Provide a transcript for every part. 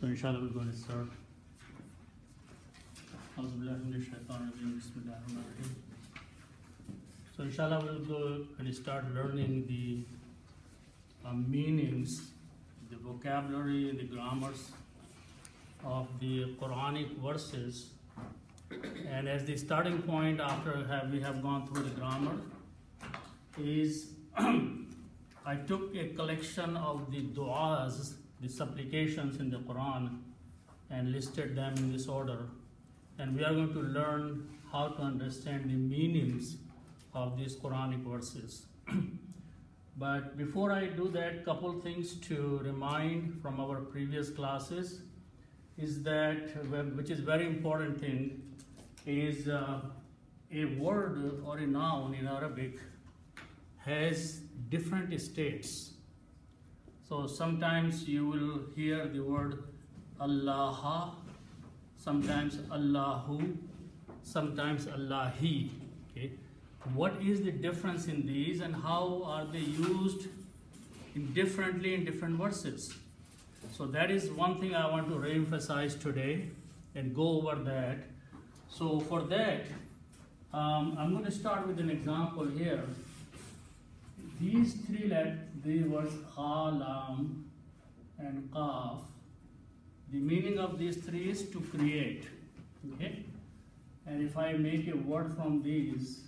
So inshallah we're going to start. So inshallah we'll going to start learning the uh, meanings, the vocabulary, the grammars of the Quranic verses. And as the starting point after have, we have gone through the grammar is I took a collection of the du'as the supplications in the Quran, and listed them in this order. And we are going to learn how to understand the meanings of these Quranic verses. but before I do that, couple things to remind from our previous classes is that, which is very important thing, is uh, a word or a noun in Arabic has different states. So sometimes you will hear the word Allah, sometimes Allahu, sometimes Allahi. Okay, what is the difference in these, and how are they used in differently in different verses? So that is one thing I want to re-emphasize today and go over that. So for that, um, I'm going to start with an example here. These three letters, the words ha, lam, and qaf, the meaning of these three is to create. Okay? And if I make a word from these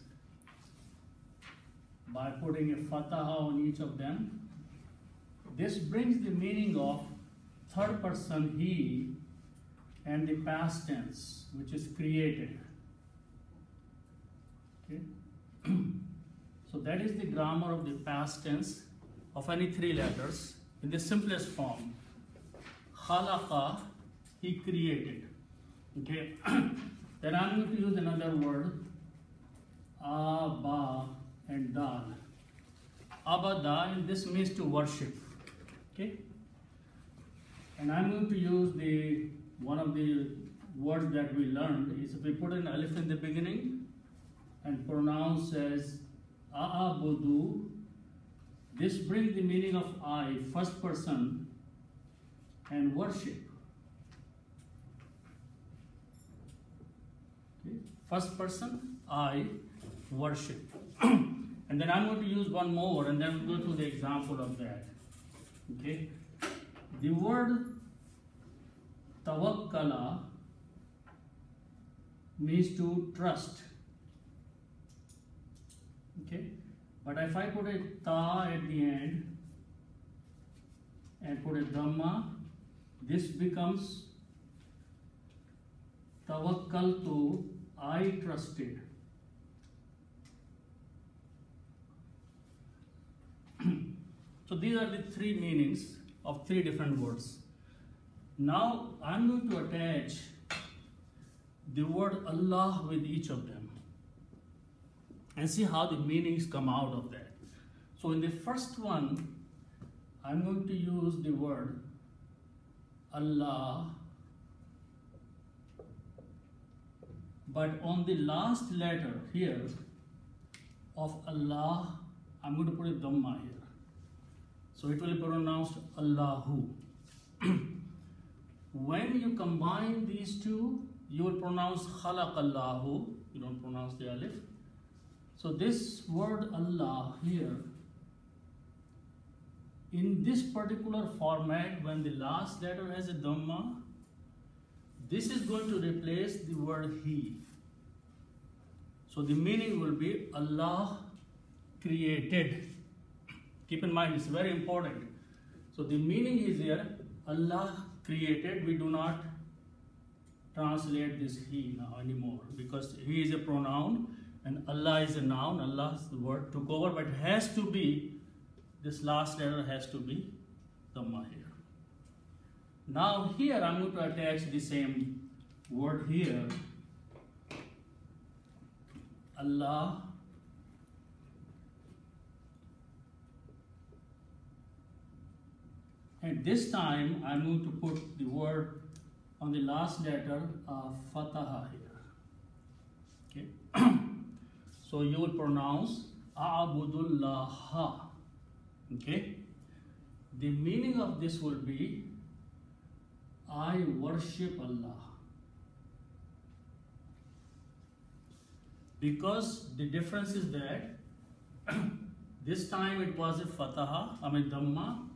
by putting a fataha on each of them, this brings the meaning of third person he and the past tense, which is created. Okay? so that is the grammar of the past tense of any three letters in the simplest form. Khalaqa, he created. Okay. then I'm going to use another word, Aba and Dal. Abada, and this means to worship. Okay. And I'm going to use the one of the words that we learned is if we put an alif in the beginning and pronounce as a'abudu, this brings the meaning of I, first person, and worship. Okay. First person, I, worship. and then I'm going to use one more and then go through the example of that. Okay. The word tawakkala means to trust. Okay, but if I put a ta at the end and put a dhamma, this becomes tawakkaltu, I trusted. so these are the three meanings of three different words. Now I'm going to attach the word Allah with each of them and see how the meanings come out of that. So in the first one, I'm going to use the word Allah, but on the last letter here of Allah, I'm going to put a Dhamma here. So it will be pronounced Allahu. when you combine these two, you will pronounce Khalaq Allahu. You don't pronounce the alif. So this word Allah here, in this particular format, when the last letter has a Dhamma, this is going to replace the word He. So the meaning will be Allah created. Keep in mind, it's very important. So the meaning is here, Allah created. We do not translate this He now anymore because He is a pronoun and Allah is a noun. Allah's the word took over, but has to be, this last letter has to be Dhamma here. Now here I'm going to attach the same word here. Allah And this time I'm going to put the word on the last letter of Fataha here. Okay. so you will pronounce A'budullah. Okay. The meaning of this will be I worship Allah. Because the difference is that this time it was a fataha, I mean dhamma.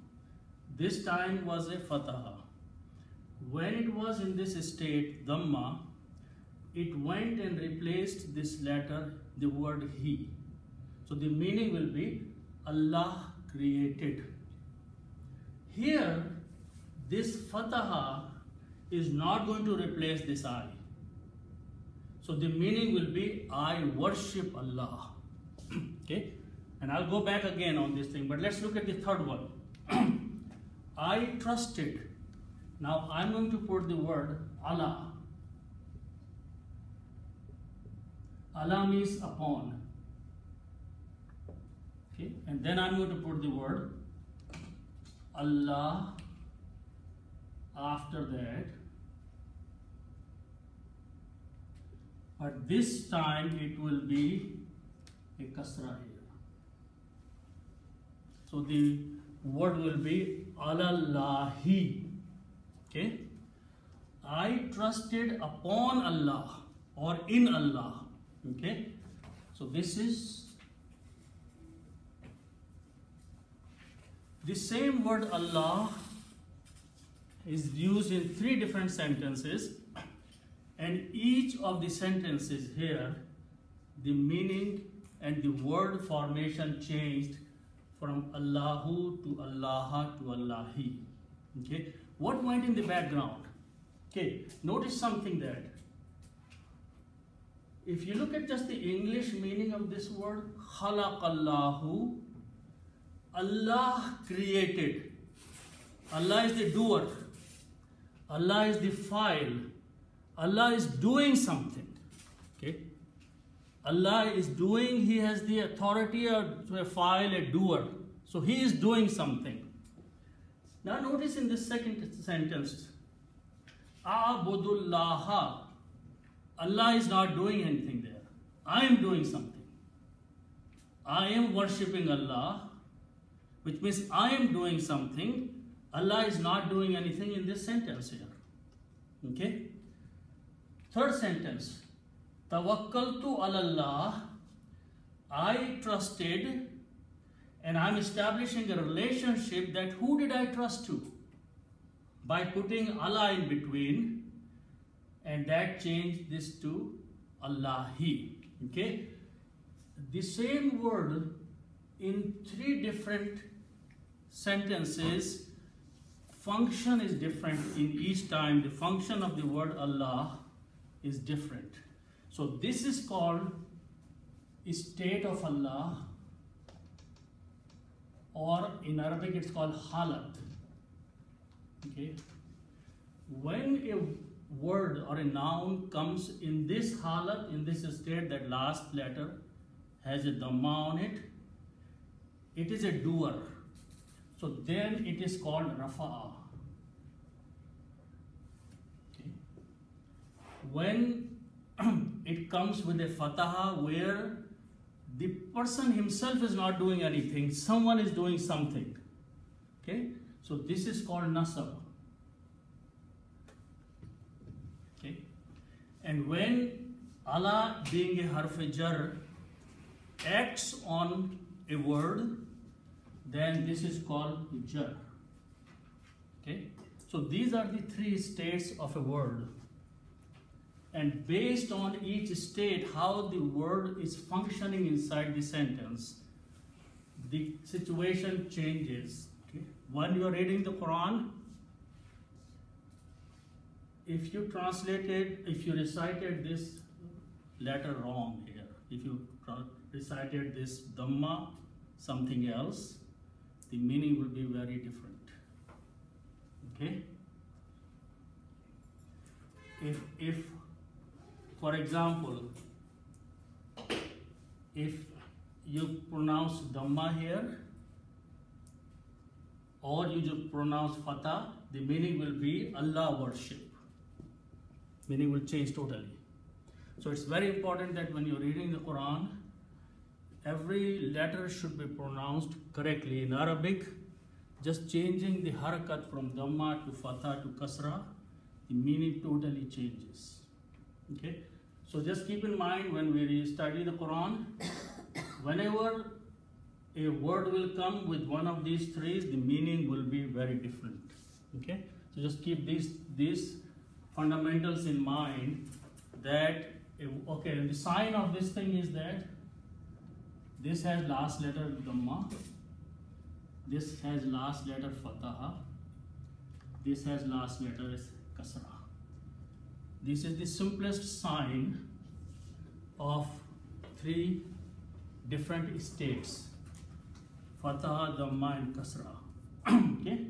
This time was a fataha. When it was in this state, dhamma, it went and replaced this letter, the word He. So the meaning will be Allah created. Here, this fataha is not going to replace this I. So the meaning will be I worship Allah. okay? And I'll go back again on this thing, but let's look at the third one. I trusted. Now I'm going to put the word Ala. Ala means upon. Okay, and then I'm going to put the word Allah after that. But this time it will be a kasra here. So the word will be Allahi. Okay? I trusted upon Allah or in Allah. Okay? So this is the same word Allah is used in three different sentences and each of the sentences here the meaning and the word formation changed from Allahu to Allah to Allahi. Okay, what went in the background? Okay, notice something that if you look at just the English meaning of this word, Allahu, Allah created. Allah is the doer. Allah is the fa'il. Allah is doing something. Okay? Allah is doing, He has the authority to a fa'il, a doer. So He is doing something. Now notice in this second sentence, A'budullaha. Allah is not doing anything there. I am doing something. I am worshipping Allah, which means I am doing something. Allah is not doing anything in this sentence here. Okay? Third sentence. Tawakkaltu Al Allah. I trusted and I'm establishing a relationship that who did I trust to? By putting Allah in between and that changed this to Allahi. Okay? The same word in three different sentences. Function is different in each time. The function of the word Allah is different. So this is called state of Allah. Or in Arabic it's called halat. Okay? When a word or a noun comes in this halat in this state that last letter has a dhamma on it it is a doer so then it is called rafa'a. When it comes with a fataha where the person himself is not doing anything, someone is doing something. Okay, so this is called nasab. Okay, and when Ala being a harf acts on a word then this is called jar. Okay, so these are the three states of a word. And based on each state, how the word is functioning inside the sentence, the situation changes. Okay? When you are reading the Quran, if you translated, if you recited this letter wrong here, if you recited this Dhamma, something else, the meaning will be very different. Okay? If, if for example, if you pronounce Dhamma here, or you just pronounce Fatah, the meaning will be Allah worship. Meaning will change totally. So it's very important that when you're reading the Quran, every letter should be pronounced correctly. In Arabic, just changing the harakat from Dhamma to Fatha to Kasra the meaning totally changes. Okay? So just keep in mind when we study the Quran, whenever a word will come with one of these three, the meaning will be very different. Okay? So just keep these these fundamentals in mind that okay, the sign of this thing is that this has last letter Dhamma, this has last letter Fataha, this has last letter is Kasra. This is the simplest sign of three different states Fataha, Dhamma, and Kasra. okay?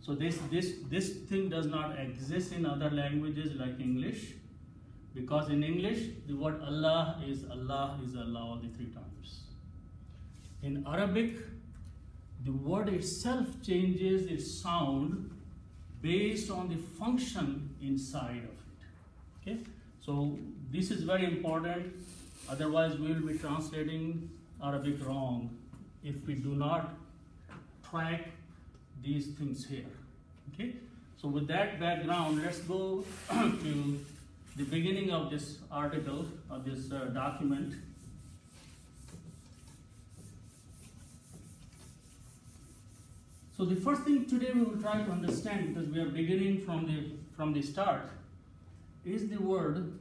So this this this thing does not exist in other languages like English because in English the word Allah is Allah is Allah all the three times. In Arabic, the word itself changes its sound based on the function inside of it. Okay, so this is very important. Otherwise, we will be translating Arabic wrong if we do not track these things here. Okay, so with that background, let's go to the beginning of this article, of this uh, document. So the first thing today we will try to understand, because we are beginning from the, from the start, is the word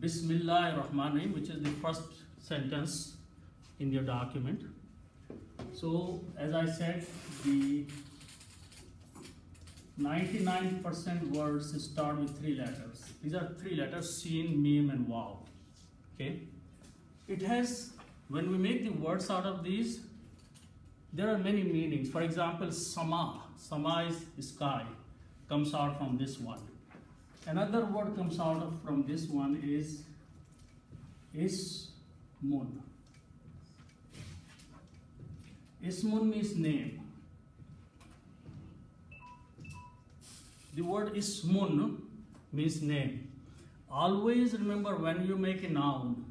Bismillah ar-Rahman which is the first sentence in your document. So, as I said, the 99% words start with three letters. These are three letters, Seen, Meem, and Waw. Okay? It has, when we make the words out of these, there are many meanings. For example, Sama. Sama is sky, comes out from this one. Another word comes out of, from this one is Ismun. Ismun means name. The word ismun means name. Always remember when you make a noun,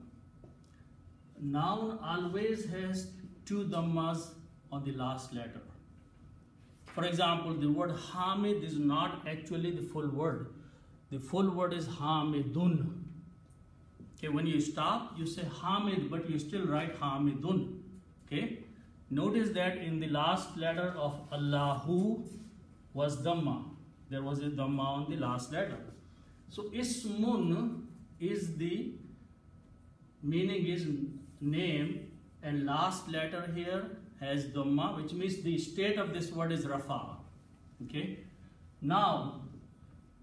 noun always has two dhammas on the last letter. For example, the word Hamid is not actually the full word. The full word is Hamidun. Okay, when you stop, you say Hamid, but you still write Hamidun. Okay, notice that in the last letter of Allahu was Dhamma. There was a Dhamma on the last letter. So Ismun is the meaning is name and last letter here has Dhamma which means the state of this word is Rafa. Okay. Now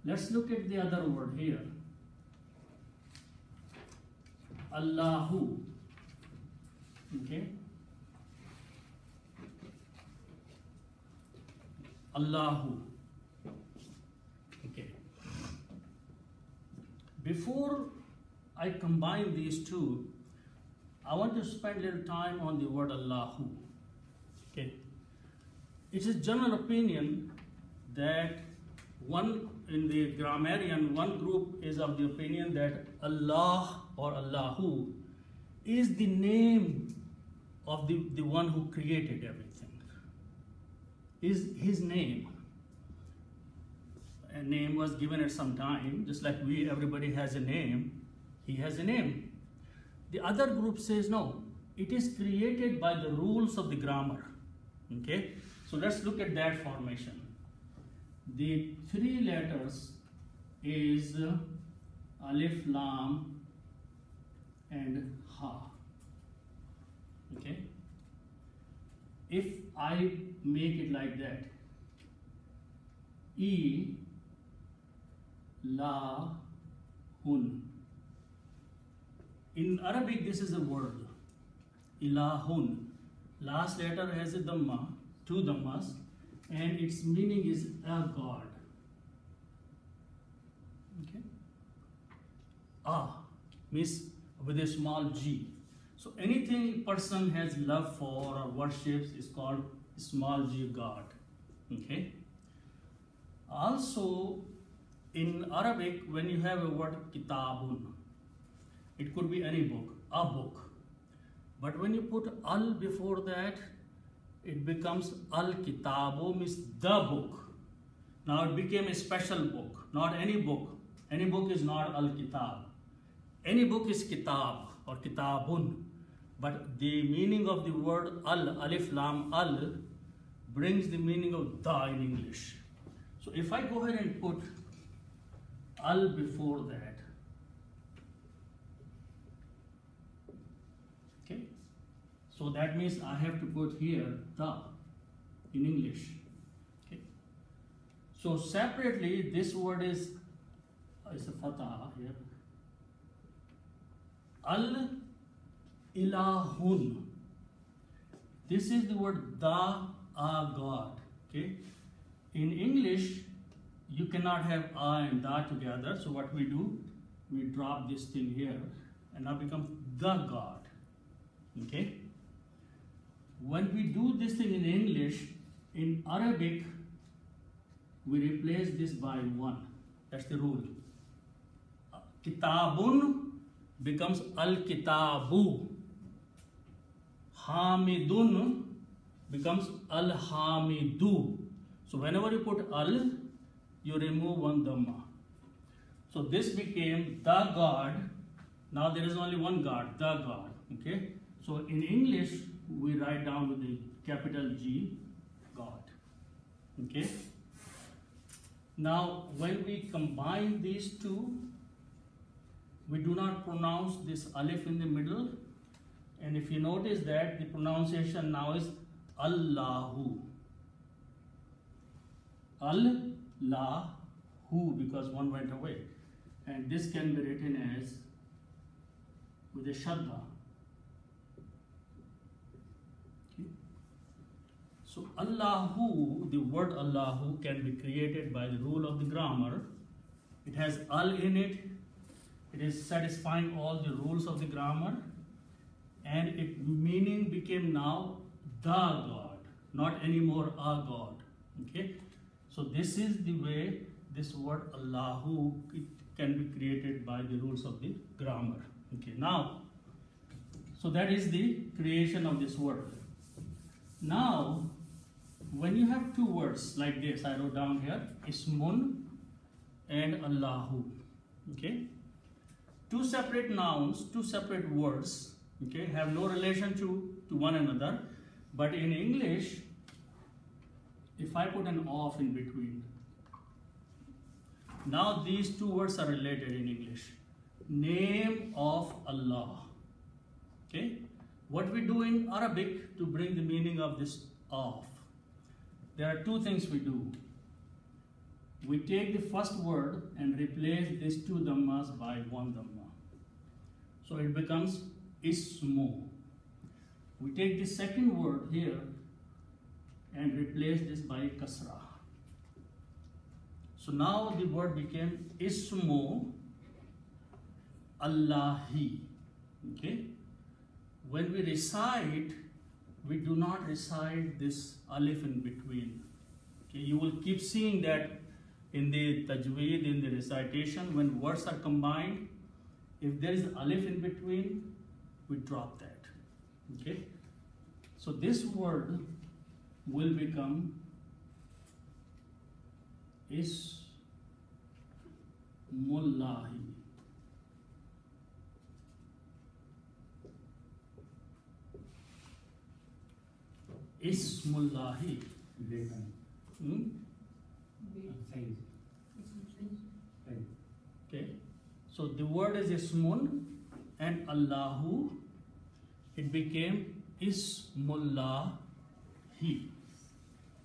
let's look at the other word here. Allahu. Okay. Allahu. Okay. Before I combine these two, I want to spend a little time on the word Allahu. Okay. It is general opinion that one in the grammarian, one group is of the opinion that Allah or Allahu is the name of the, the one who created everything. Is his name. A name was given at some time, just like we everybody has a name, he has a name. The other group says no, it is created by the rules of the grammar. Okay, so let's look at that formation. The three letters is uh, Alif, Lam, and Ha. Okay, if I make it like that, E, La, Hun. In Arabic, this is a word, Ilahun. Last letter has a Dhamma, two Dhammas, and its meaning is a God. Okay? Ah means with a small g. So anything person has love for or worships is called small g God. Okay? Also, in Arabic, when you have a word kitabun, it could be any book, a book. But when you put al before that, it becomes al kitabu means the book. Now it became a special book, not any book. Any book is not Al Kitab. Any book is Kitab or Kitabun. But the meaning of the word Al, Alif Lam Al, brings the meaning of the in English. So if I go ahead and put Al before that, okay, so that means I have to put here the in English. Okay, so separately, this word is is a fatah here. Al ilahun. This is the word the a God. Okay. In English, you cannot have a and da together. So what we do, we drop this thing here, and now becomes the God. Okay. When we do this thing in English, in Arabic, we replace this by one. That's the rule. Kitabun becomes al kitabu. Hamidun becomes al hamidu. So whenever you put al, you remove one dhamma. So this became the God. Now there is only one God, the God. Okay. So in English we write down with the capital G, God. Okay. Now when we combine these two, we do not pronounce this alif in the middle. And if you notice that the pronunciation now is Allahu. Allahu because one went away. And this can be written as with a shadda. So Allahu, the word Allahu can be created by the rule of the grammar. It has al in it. It is satisfying all the rules of the grammar. And its meaning became now the God, not anymore a God. Okay. So this is the way this word Allahu can be created by the rules of the grammar. Okay, now, so that is the creation of this word. Now, when you have two words like this, I wrote down here, Ismun and Allahu. Okay, two separate nouns, two separate words. Okay, have no relation to to one another, but in English, if I put an off in between, now these two words are related in English. Name of Allah. Okay? What we do in Arabic to bring the meaning of this of. There are two things we do. We take the first word and replace these two dhammas by one dhamma. So it becomes ismu. We take the second word here and replace this by kasra. So now the word became ismu Allahi. Okay? When we recite, we do not recite this alif in between. Okay? You will keep seeing that in the tajweed, in the recitation, when words are combined, if there is alif in between, we drop that. Okay? So this word will become Ismullahi. Ismullahi. Hmm? Okay. So the word is Ismun and Allahu. It became Ismullahi.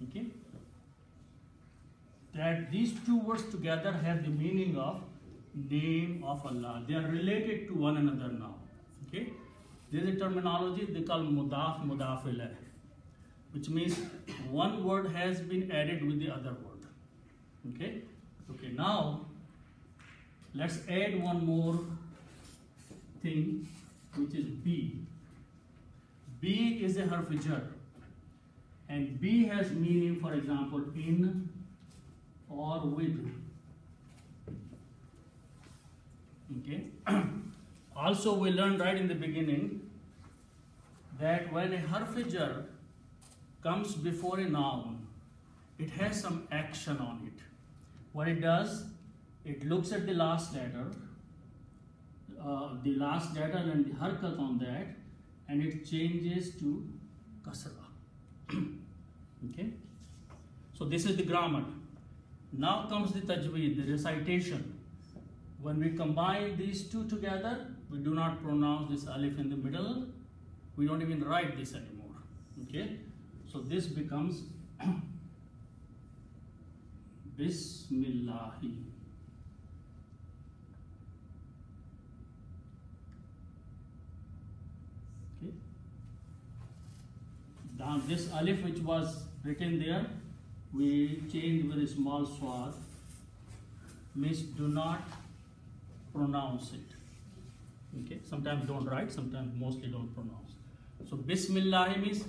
Okay. That these two words together have the meaning of name of Allah. They are related to one another now. Okay. There is a terminology they call mudaf mudaf ilayh, which means one word has been added with the other word. Okay. Okay. Now let's add one more thing, which is B. B is a harf jar and B has meaning, for example, in or with. Okay. also, we learned right in the beginning that when a harf comes before a noun, it has some action on it. what it does, it looks at the last letter, uh, the last letter and the harkat on that, and it changes to kasra. okay? So this is the grammar. Now comes the tajweed, the recitation. When we combine these two together, we do not pronounce this alif in the middle. We don't even write this anymore. Okay? So this becomes Bismillahi. Okay. This alif which was written there, we changed with a small swat. Means do not pronounce it. Okay, sometimes don't write, sometimes mostly don't pronounce. So Bismillah means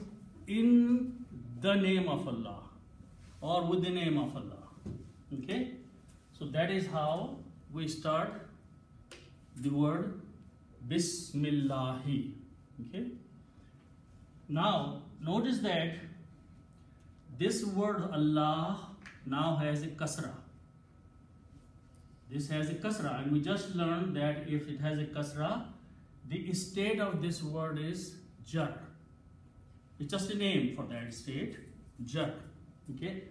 in the name of Allah or with the name of Allah. Okay, so that is how we start the word Bismillahi. Okay, now notice that this word Allah now has a kasra. This has a kasra, and we just learned that if it has a kasra, the state of this word is jar. It's just a name for that state, jar. Okay?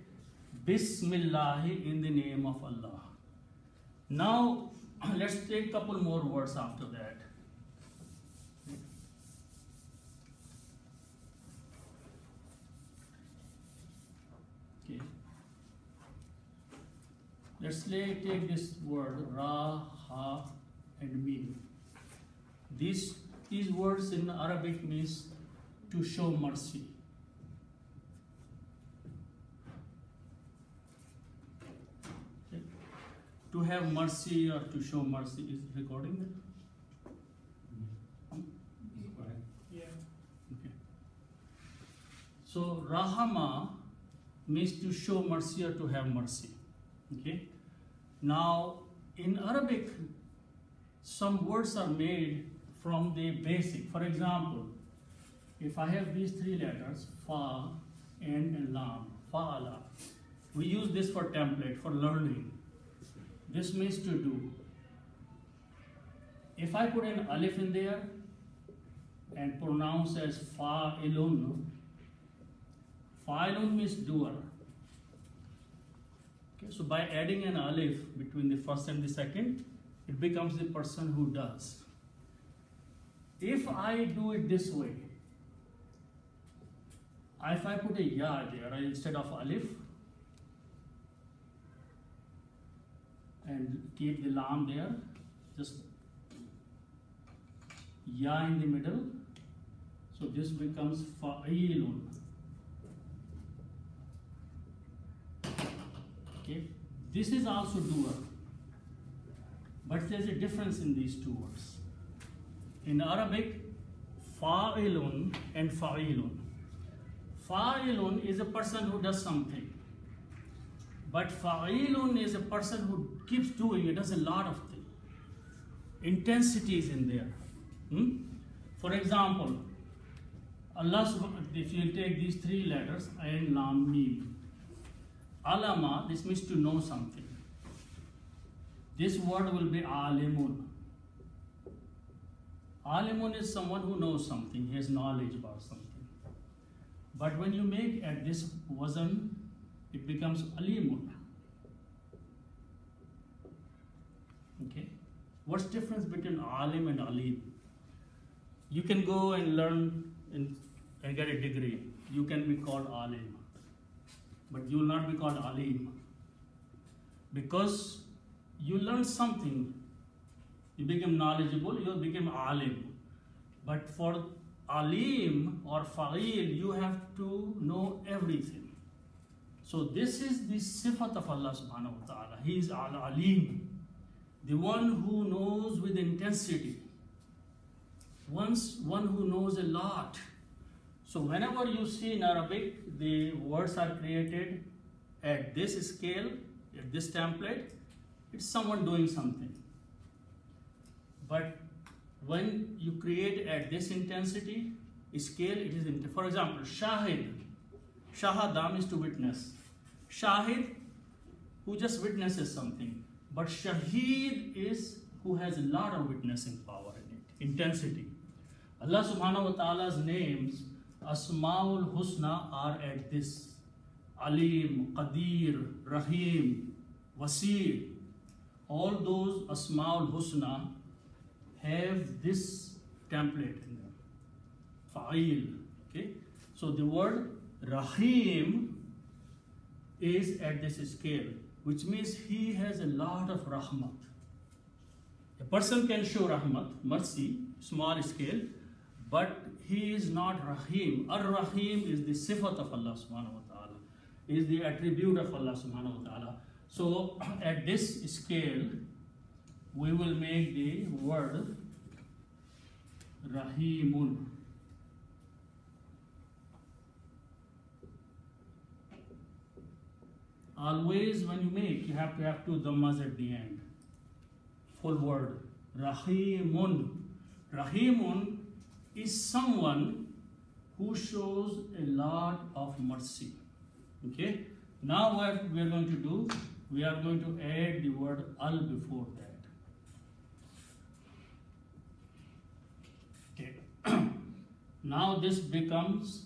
Bismillah in the name of Allah. Now, let's take a couple more words after that. Okay. Let's take this word ra, ha, and mim. These these words in Arabic means to show mercy. Okay. To have mercy or to show mercy is recording it? Okay. So Rahama means to show mercy or to have mercy. Okay. Now in Arabic, some words are made from the basic. For example, if I have these three letters, fa, and, lam, fa'ala, we use this for template, for learning. This means to do. If I put an alif in there and pronounce as fa'ilun, fa'ilun means doer. Okay, so by adding an alif between the first and the second, it becomes the person who does. If I do it this way, if I put a ya there instead of alif and keep the lam there, just ya in the middle, so this becomes fa'ilun. Okay, this is also doer, but there's a difference in these two words. In Arabic, fa'ilun and fa'ilun. Fa'ilun is a person who does something. But fa'ilun is a person who keeps doing it, does a lot of things. Intensity is in there. Hmm? For example, Allah, if you take these three letters, Ain, Lam. Alama, this means to know something. This word will be alimun. Alimun is someone who knows something, he has knowledge about something. But when you make at this wazan, it becomes alimun. Okay? What's difference between alim and alim? You can go and learn and, and get a degree. You can be called alim. But you will not be called alim. Because you learn something, you become knowledgeable, you become alim. But for alim or fa'il, you have to know everything. So this is the sifat of Allah subhanahu wa ta'ala. He is al-alim, the one who knows with intensity. Once one who knows a lot. So whenever you see in Arabic, the words are created at this scale, at this template, it's someone doing something. But when you create at this intensity scale, it is, for example, shahid. Shahadam is to witness. Shahid, who just witnesses something. But shaheed is who has a lot of witnessing power in it, intensity. Allah subhanahu wa ta'ala's names, Asma'ul Husna, are at this. Alim, Qadir, Rahim, Wasi. All those Asma'ul Husna have this template in them. Fa'il. Okay? So the word Rahim is at this scale, which means he has a lot of rahmat. A person can show rahmat, mercy, small scale, but he is not Rahim. Ar Rahim is the sifat of Allah subhanahu wa ta'ala, is the attribute of Allah subhanahu wa ta'ala. So at this scale, we will make the word Rahimun. Always when you make, you have to have two dhammas at the end. Full word. Rahimun. Rahimun is someone who shows a lot of mercy. Okay? Now what we are going to do, we are going to add the word al before that. Okay. now this becomes,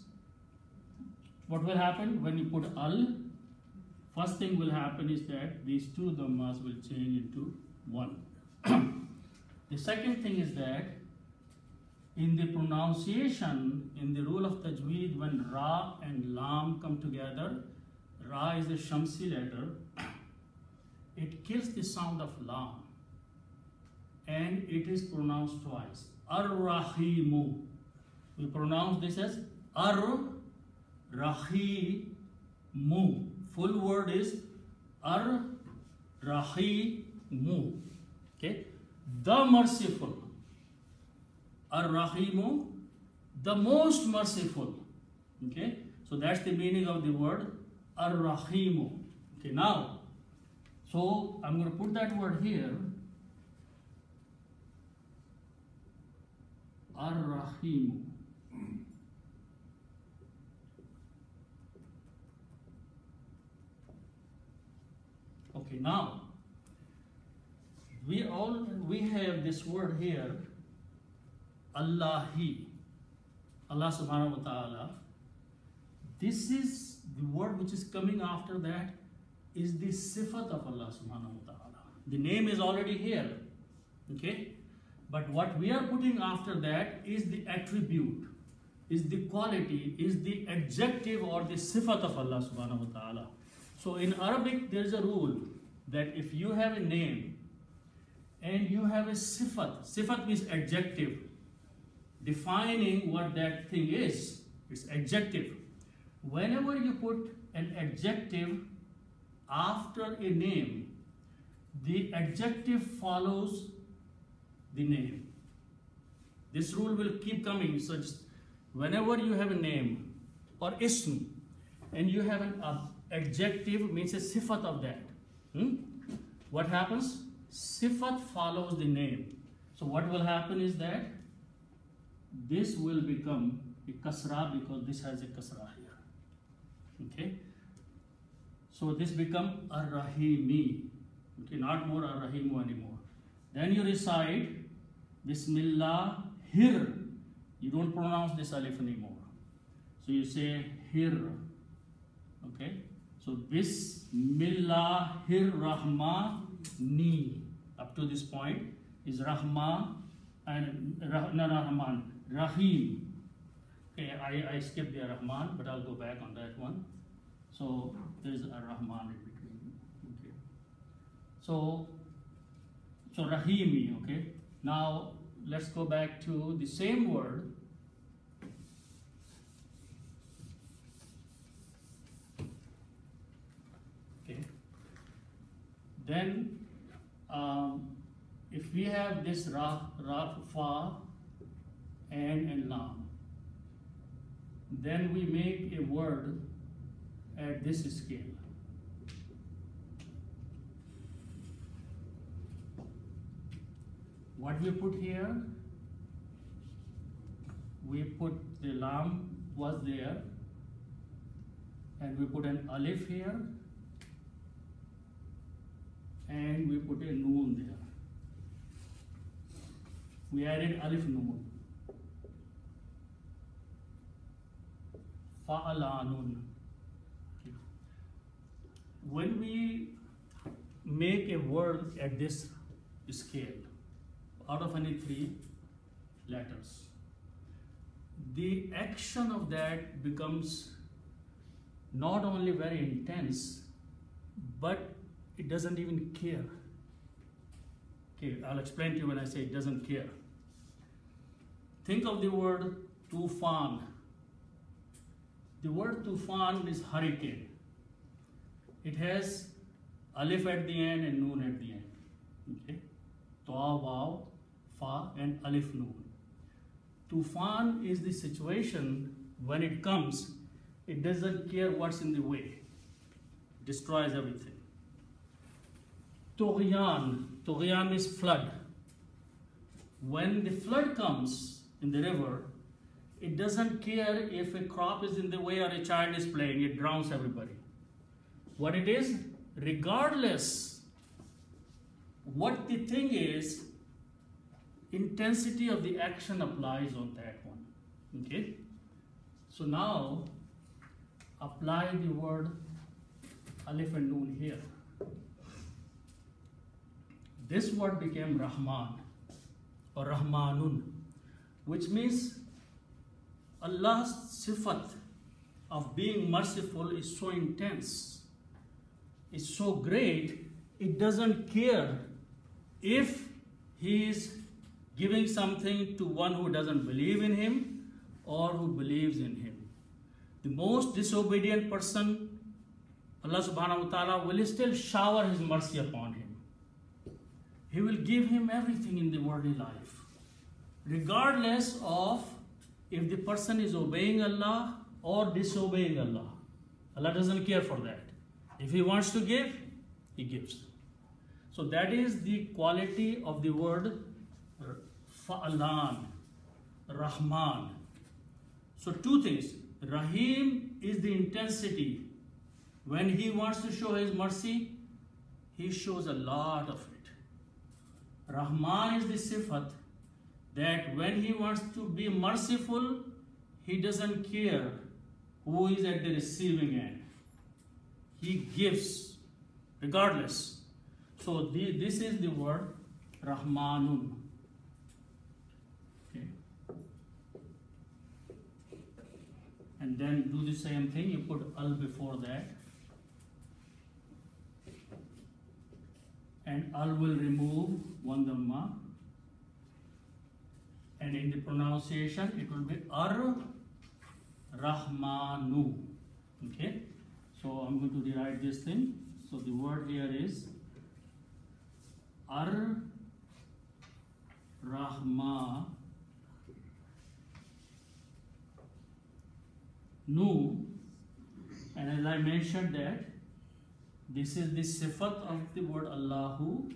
what will happen when you put al? First thing will happen is that these two dhammas will change into one. the second thing is that in the pronunciation, in the rule of tajweed, when ra and lam come together, ra is a shamsi letter, it kills the sound of lam and it is pronounced twice. Ar-Rahimu. We pronounce this as Ar-Rahimu. Full word is Ar-Rahimu. Okay? The merciful. Ar-Rahimu, the most merciful. Okay? So that's the meaning of the word Ar-Rahimu. Okay, now, so I'm going to put that word here. Ar-Rahimu. Okay, now we all we have this word here, Allahi, Allah subhanahu wa ta'ala. This is the word which is coming after that is the sifat of Allah subhanahu wa ta'ala. The name is already here. Okay? But what we are putting after that is the attribute, is the quality, is the adjective or the sifat of Allah subhanahu wa ta'ala. So in Arabic, there is a rule that if you have a name and you have a sifat, sifat means adjective, defining what that thing is, it's adjective. Whenever you put an adjective after a name, the adjective follows the name. This rule will keep coming. So whenever you have a name or ism and you have an adjective means a sifat of that. Hmm? What happens? Sifat follows the name. So what will happen is that this will become a kasra because this has a kasra here. Okay? So this become ar-rahimi. Okay, not more ar-rahimu anymore. Then you recite Bismillah hir. You don't pronounce this alif anymore. So you say hir. Okay? So Bismillahirrahmani. Up to this point is Rahma and Rah, Rahman. Rahim. Okay, I, I skipped the Rahman, but I'll go back on that one. So there's a Rahman in between. Okay. So so Rahimi, okay. Now let's go back to the same word. Okay. Then um, if we have this Ra, Ra, Fa, and and Lam, then we make a word at this scale. What we put here, we put the lam was there and we put an alif here and we put a noon there. We added alif noon. Fa'alanun. When we make a word at this scale, out of any three letters, the action of that becomes not only very intense, but it doesn't even care. Okay, I'll explain to you when I say it doesn't care. Think of the word tufan. The word tufan is hurricane. It has alif at the end and noon at the end. Okay? Ta, waw, fa, and alif noon. Tufan is the situation when it comes, it doesn't care what's in the way, destroys everything. Tughyan, Tughyan is flood. When the flood comes in the river, it doesn't care if a crop is in the way or a child is playing, it drowns everybody. What it is, regardless what the thing is, intensity of the action applies on that one. Okay? So now apply the word alif and noon here. This word became Rahman or Rahmanun, which means Allah's sifat of being merciful is so intense, is so great, it doesn't care if he is giving something to one who doesn't believe in him or who believes in him. The most disobedient person, Allah subhanahu wa ta'ala will still shower his mercy upon him. He will give him everything in the worldly life, regardless of if the person is obeying Allah or disobeying Allah. Allah doesn't care for that. If he wants to give, he gives. So that is the quality of the word Fa'alan, Rahman. So two things. Rahim is the intensity. When he wants to show his mercy, he shows a lot of it. Rahman is the sifat that when he wants to be merciful, he doesn't care who is at the receiving end. He gives regardless. So the, this is the word Rahmanun. Okay. And then do the same thing, you put al before that. And al will remove one dhamma. And in the pronunciation, it will be ar rahmanu. Okay. So I'm going to rewrite this thing. So the word here is ar rahma nu and as I mentioned that this is the sifat of the word Allahu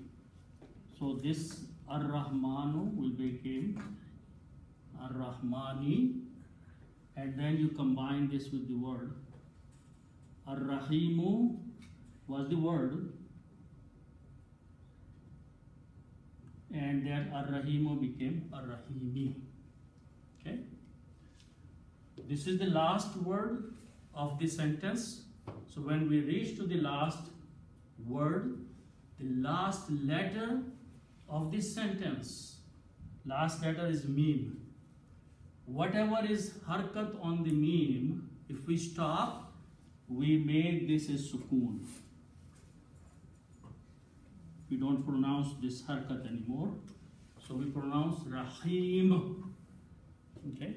so this ar-Rahmanu will become ar-Rahmani and then you combine this with the word ar-Rahimu was the word and then ar-Rahimu became ar-Rahimi okay this is the last word of the sentence. So when we reach to the last word, the last letter of this sentence, last letter is meem. Whatever is harkat on the meem, if we stop, we make this a sukoon. We don't pronounce this harkat anymore. So we pronounce rahim. Okay?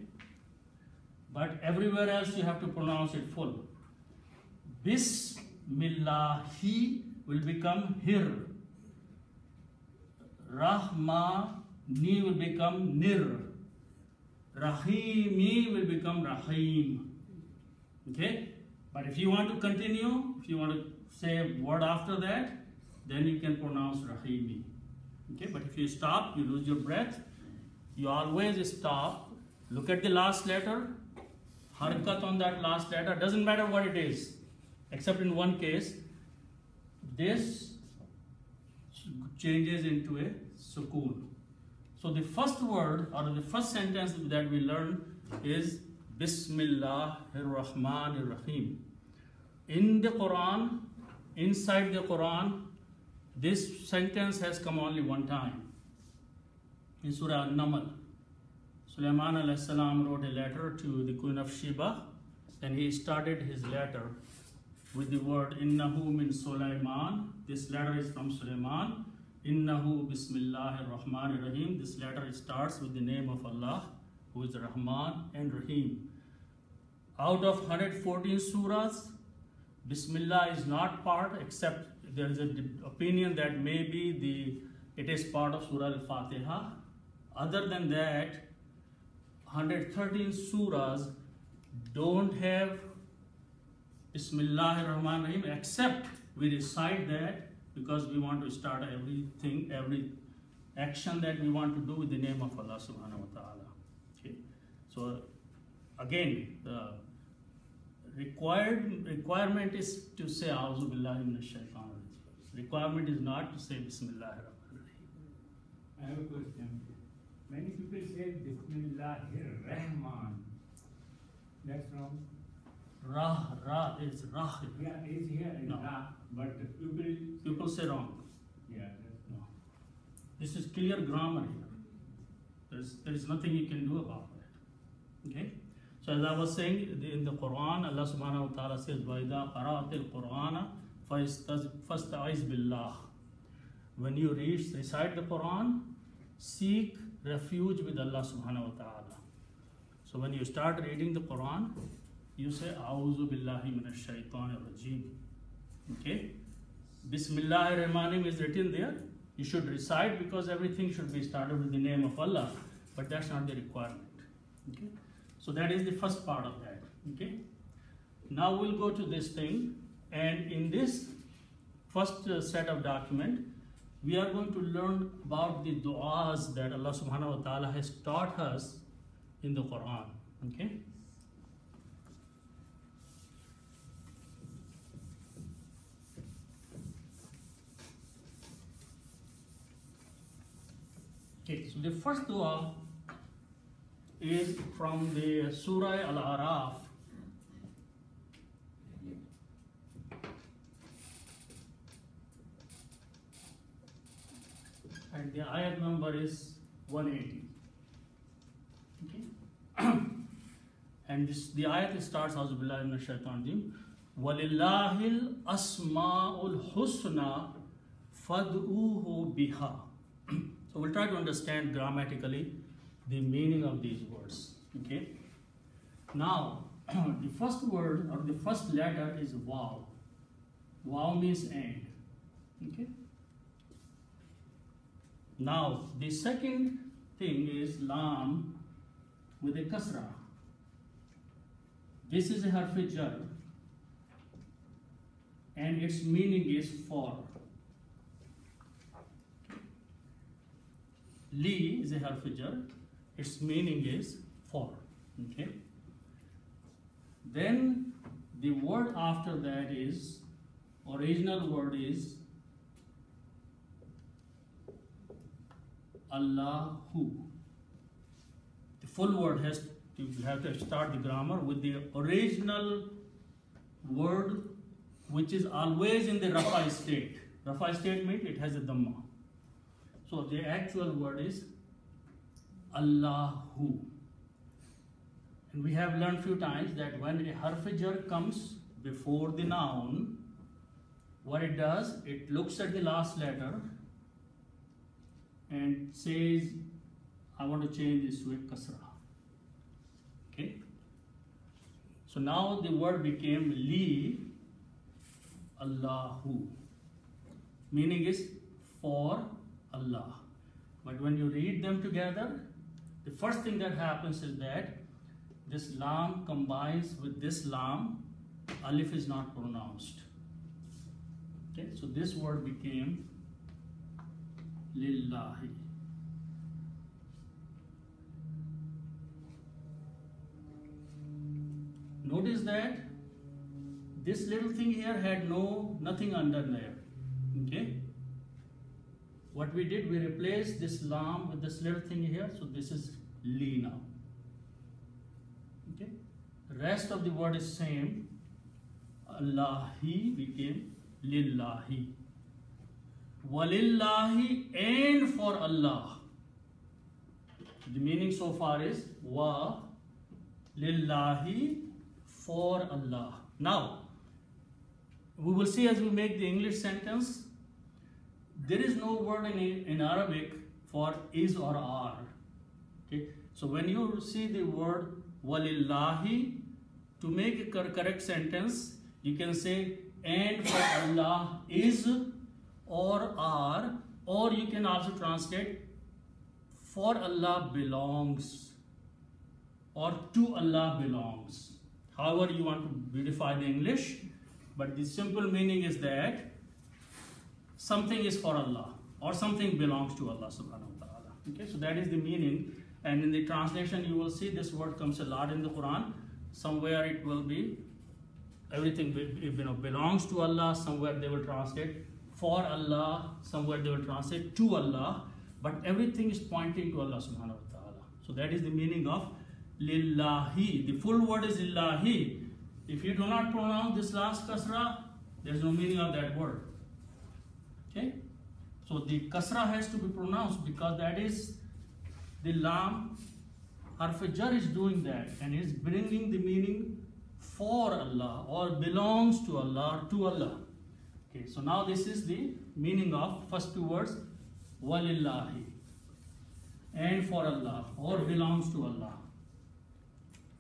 But everywhere else you have to pronounce it full. Bismillahi will become hir. Rahmani will become nir. Rahimi will become rahim. Okay? But if you want to continue, if you want to say a word after that, then you can pronounce rahimi. Okay? But if you stop, you lose your breath. You always stop. Look at the last letter harakat on that last letter, doesn't matter what it is, except in one case, this changes into a sukoon. So the first word or the first sentence that we learn is Bismillah ar-Rahman ar-Rahim. In the Quran, inside the Quran, this sentence has come only one time. In Surah An-Naml, Sulaiman alayhi wrote a letter to the Queen of Sheba, and he started his letter with the word Innahu min Sulaiman. This letter is from Sulaiman. Innahu Bismillahir Rahmanir Rahim. This letter starts with the name of Allah, who is Rahman and Rahim. Out of 114 surahs, Bismillah is not part, except there is an opinion that maybe the it is part of Surah Al-Fatiha. Other than that, 113 surahs don't have Bismillah ar-Rahman Rahim except we recite that because we want to start everything, every action that we want to do with the name of Allah subhanahu wa ta'ala. Okay. So again, the required requirement is to say A'udhu Billahi Minash Shaitan Requirement is not to say Bismillah. I have a question. Many people say Bismillah Rahman. That's wrong. Rah, Ra is Rah. Yeah, it's here in No. Ra, but people. People say wrong. Yeah, that's No. This is clear grammar here. There's, there is nothing you can do about it. Okay? So as I was saying, the- in the Quran, Allah subhanahu wa ta'ala says, وَإِذَا قَرَأْتِ الْقُرْآنَ فَاسْتَعِذْ بِاللَّهِ When you read, recite the Quran, seek refuge with Allah subhanahu wa ta'ala. So when you start reading the Quran, you say, أعوذ بالله من الشيطان الرجيم. Okay? Bismillah ar-Rahman is written there. You should recite because everything should be started with the name of Allah, but that's not the requirement. Okay? So that is the first part of that. Okay? Now we'll go to this thing, and in this first uh, set of document, we are going to learn about the du'as that Allah subhanahu wa ta'ala has taught us in the Quran. Okay? Okay, so the first dua is from the Surah Al-Araf. And the ayat number is 180. Okay. and this, the ayat starts Azubillah ibn Shaitan Jim. Walillahil Asma'ul Husna Fad'uhu Biha. We'll try to understand grammatically the meaning of these words. Okay. Now, the first word or the first letter is waw. Waw means end. Okay. Now, the second thing is lam with a kasra. This is a harf jar and its meaning is for. Li is a harf jar. Its meaning is for. Okay. Then the word after that is original word is Allahu. The full word has to you have to start the grammar with the original word which is always in the Rafa state. Rafa state means it has a Dhamma. So the actual word is Allahu. And we have learned few times that when a harf comes before the noun, what it does, it looks at the last letter and says, I want to change this to a kasra. Okay? So now the word became li Allahu. Meaning is for Allah. But when you read them together, the first thing that happens is that this lam combines with this lam, alif is not pronounced. Okay, so this word became lillahi. Notice that this little thing here had no nothing under there. Okay? What we did, we replaced this lam with this little thing here, so this is li now. Okay, rest of the word is same. Allahi became lillahi. Walillahi and for Allah. The meaning so far is wa lillahi for Allah. Now, we will see as we make the English sentence, there is no word in, in Arabic for is or are. Okay, so when you see the word walillahi, to make a correct sentence, you can say and for Allah is or are, or you can also translate for Allah belongs or to Allah belongs. However, you want to beautify the English, but the simple meaning is that something is for Allah or something belongs to Allah subhanahu wa ta'ala. Okay, so that is the meaning. And in the translation, you will see this word comes a lot in the Quran. Somewhere it will be everything you know belongs to Allah. Somewhere they will translate for Allah. Somewhere they will translate to Allah. But everything is pointing to Allah subhanahu wa ta'ala. So that is the meaning of lillahi. The full word is lillahi. If you do not pronounce this last kasra, there is no meaning of that word. Okay? So the kasra has to be pronounced because that is the lam. Harf is doing that and is bringing the meaning for Allah or belongs to Allah or to Allah. Okay, so now this is the meaning of first two words walillahi and for Allah or belongs to Allah.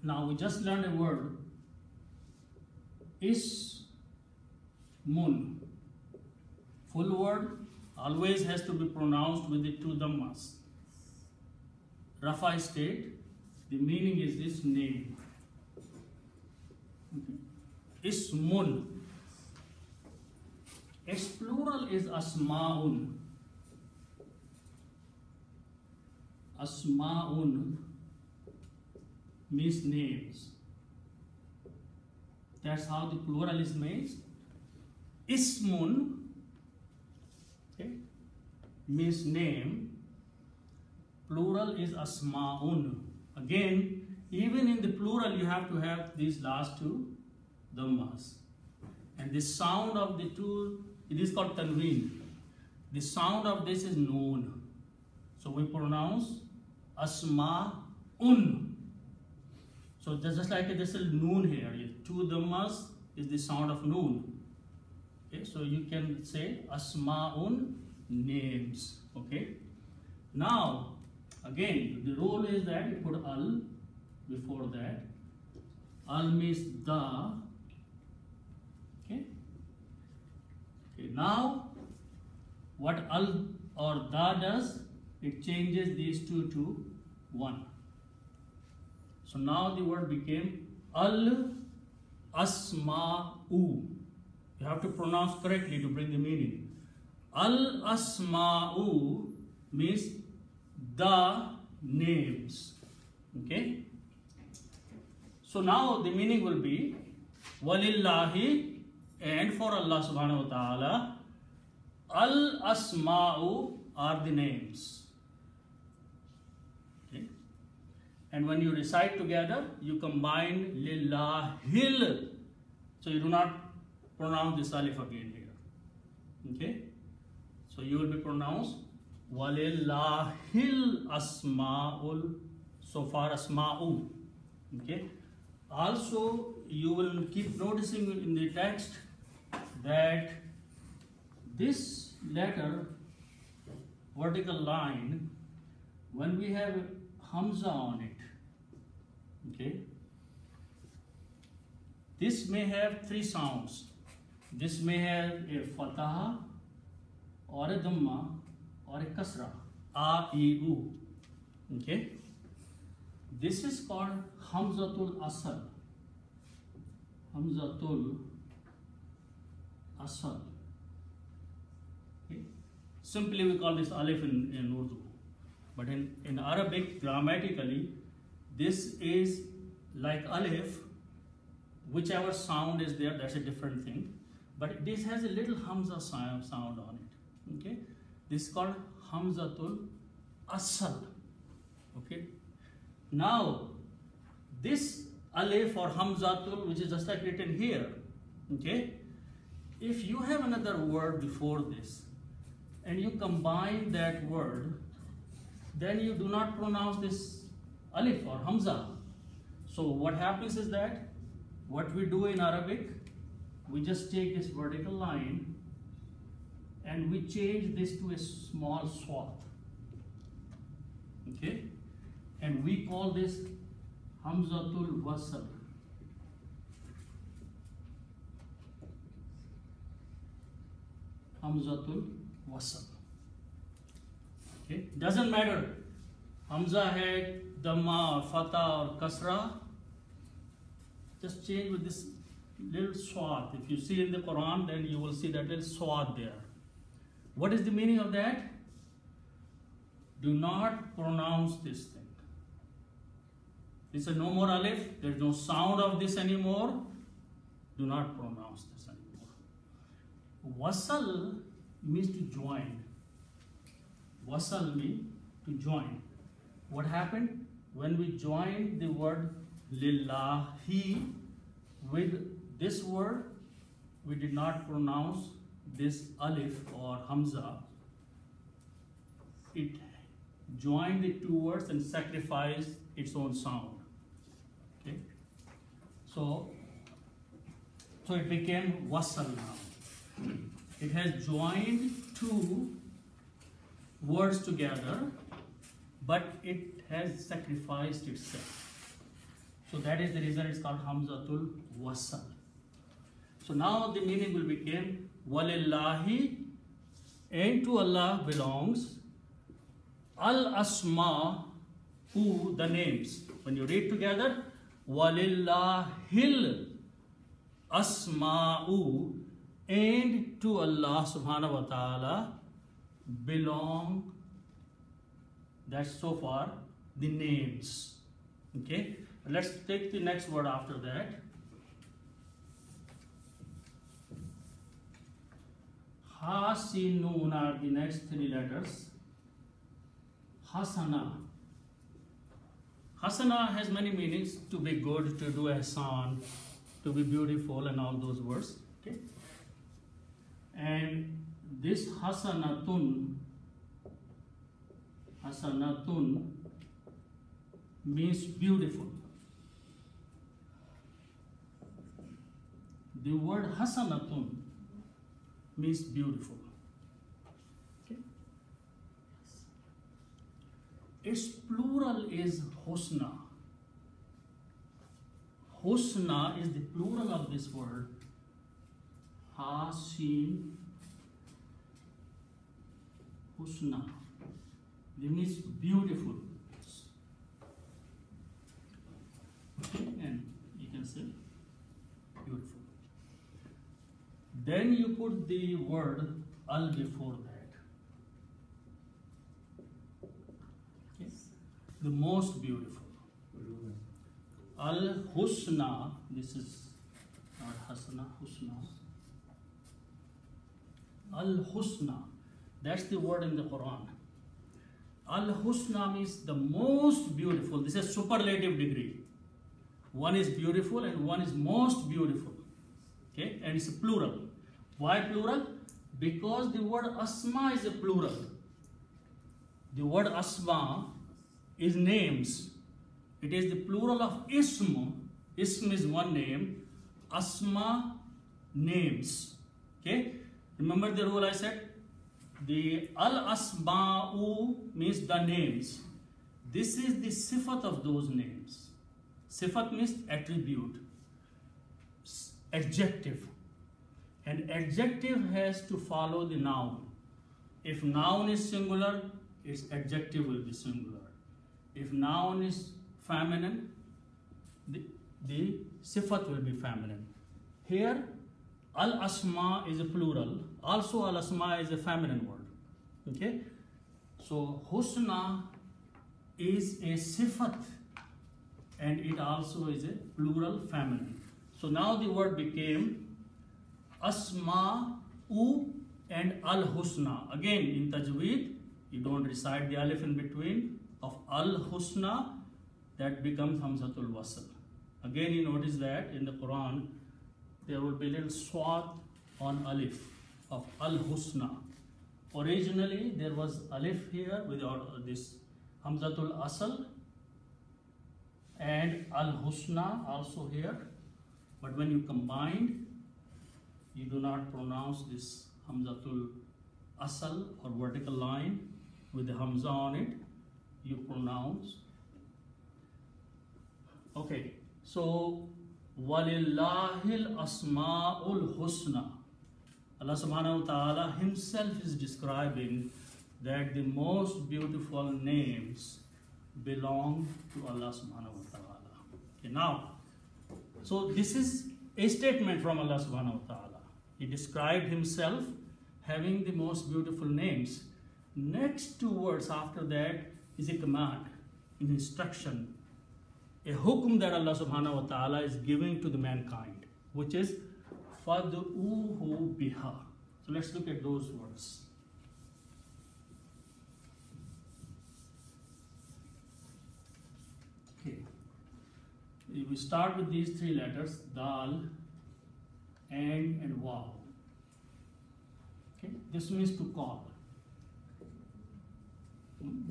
Now we just learned a word is moon. Full word always has to be pronounced with the two dhammas. Rafa state, the meaning is this name. Ismun. Its plural is asma'un. Asma'un means names. That's how the plural is made. Ismun okay, means name. Plural is asma'un. Again, even in the plural, you have to have these last two dhammas. And the sound of the two, it is called tanween. The sound of this is noon. So we pronounce asma'un. So just like this is noon here, two dhammas is the sound of noon. Okay, so you can say asma'un names. Okay. Now, again, the rule is that you put al before that. Al means the. Okay. Okay. Now, what al or da does, it changes these two to one. So now the word became al asma'u. You have to pronounce correctly to bring the meaning. Al asma'u means the names. Okay? So now the meaning will be walillahi and for Allah subhanahu wa ta'ala al asma'u are the names. Okay? And when you recite together, you combine lillahil. So you do not pronounce this alif again here. Okay? So you will be pronounced walillahil asma'ul so far asma'u. Okay? Also, you will keep noticing in the text that this letter, vertical line, when we have Hamza on it, okay, this may have three sounds. This may have a fatah or a dhamma or a kasra, a, e, u, okay. This is called Hamzatul Asal. Hamzatul Asal. Okay. Simply we call this Alif in, in Urdu. But in, in Arabic, grammatically, this is like Alif, whichever sound is there, that's a different thing. But this has a little Hamza sound on it. Okay. This is called Hamzatul Asal. Okay. Now, this alif or Hamzatul, which is just like written here, okay. If you have another word before this, and you combine that word, then you do not pronounce this alif or Hamza. So what happens is that what we do in Arabic, we just take this vertical line and we change this to a small swath. Okay? And we call this Hamzatul Wasl. Hamzatul Wasl. Okay? Doesn't matter. Hamza hai, Dhamma Fatah or Kasra. Just change with this little swath. If you see in the Quran, then you will see that little swath there. What is the meaning of that? Do not pronounce this thing. This is no more alif. There is no sound of this anymore. Do not pronounce this anymore. Wasal means to join. Wasal means to join. What happened? When we joined the word lillahi with this word, we did not pronounce this alif or hamza. It joined the two words and sacrificed its own sound. Okay? So, so it became wasal now. It has joined two words together, but it has sacrificed itself. So that is the reason it's called Hamzatul Wasal. So now the meaning will become Walillahi and to Allah belongs. Al Asma who the names. When you read together, Walillahil Asma'u and to Allah subhanahu wa ta'ala belong. That's so far the names. Okay? Let's take the next word after that hasinun are the next three letters. Hasana. Hasana has many meanings. To be good to do ihsan to be beautiful and all those words. Okay. And this hasanatun hasanatun means beautiful. The word hasanatun means beautiful. Okay. Its plural is husna. Husna is the plural of this word. Hasin husna. It means beautiful. Okay and you can say beautiful then you put the word al before that. Okay the most beautiful. Al husna this is not hasana husna. Al husna that's the word in the quran. Al husna means the most beautiful. This is superlative degree. One is beautiful and one is most beautiful. Okay? And it's a plural why plural? Because the word asma is a plural. The word asma is names. It is the plural of ism. Ism is one name. Asma names. Okay? Remember the rule i said? The al asma'u means the names. This is the sifat of those names. Sifat means attribute. Adjective and adjective has to follow the noun. If noun is singular its adjective will be singular. If noun is feminine the, the sifat will be feminine. Here al asma is a plural. Also al asma is a feminine word. Okay? So husna is a sifat and it also is a plural feminine. So now the word became asma u and Al Husna. Again, in Tajweed, you don't recite the alif in between of Al Husna, that becomes Hamzatul Wasl. Again, you notice that in the Quran, there will be a little swat on alif of Al Husna. Originally, there was alif here with this Hamzatul Asl and Al Husna also here. But when you combine, you do not pronounce this Hamzatul Asl or vertical line with the Hamza on it. You pronounce. Okay, so Walillahil Asma'ul Husna. Allah subhanahu wa ta'ala himself is describing that the most beautiful names belong to Allah subhanahu wa ta'ala. Okay, now, so this is a statement from Allah subhanahu wa ta'ala. He described himself having the most beautiful names. Next two words after that is a command, an instruction, a hukum that Allah subhanahu wa ta'ala is giving to the mankind, which is fad'uhu biha. So let's look at those words. Okay. We start with these three letters, dal, ain, and waw. Okay, this means to call.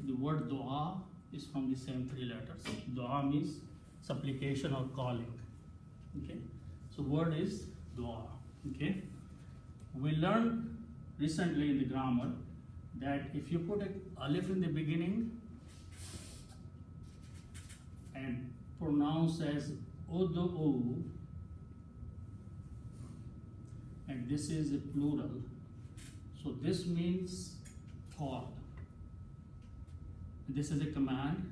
The word dua is from the same three letters. Dua means supplication or calling. Okay, so word is dua. Okay, we learned recently in the grammar that if you put a alif in the beginning and pronounce as udu and this is a plural. So this means call this is a command.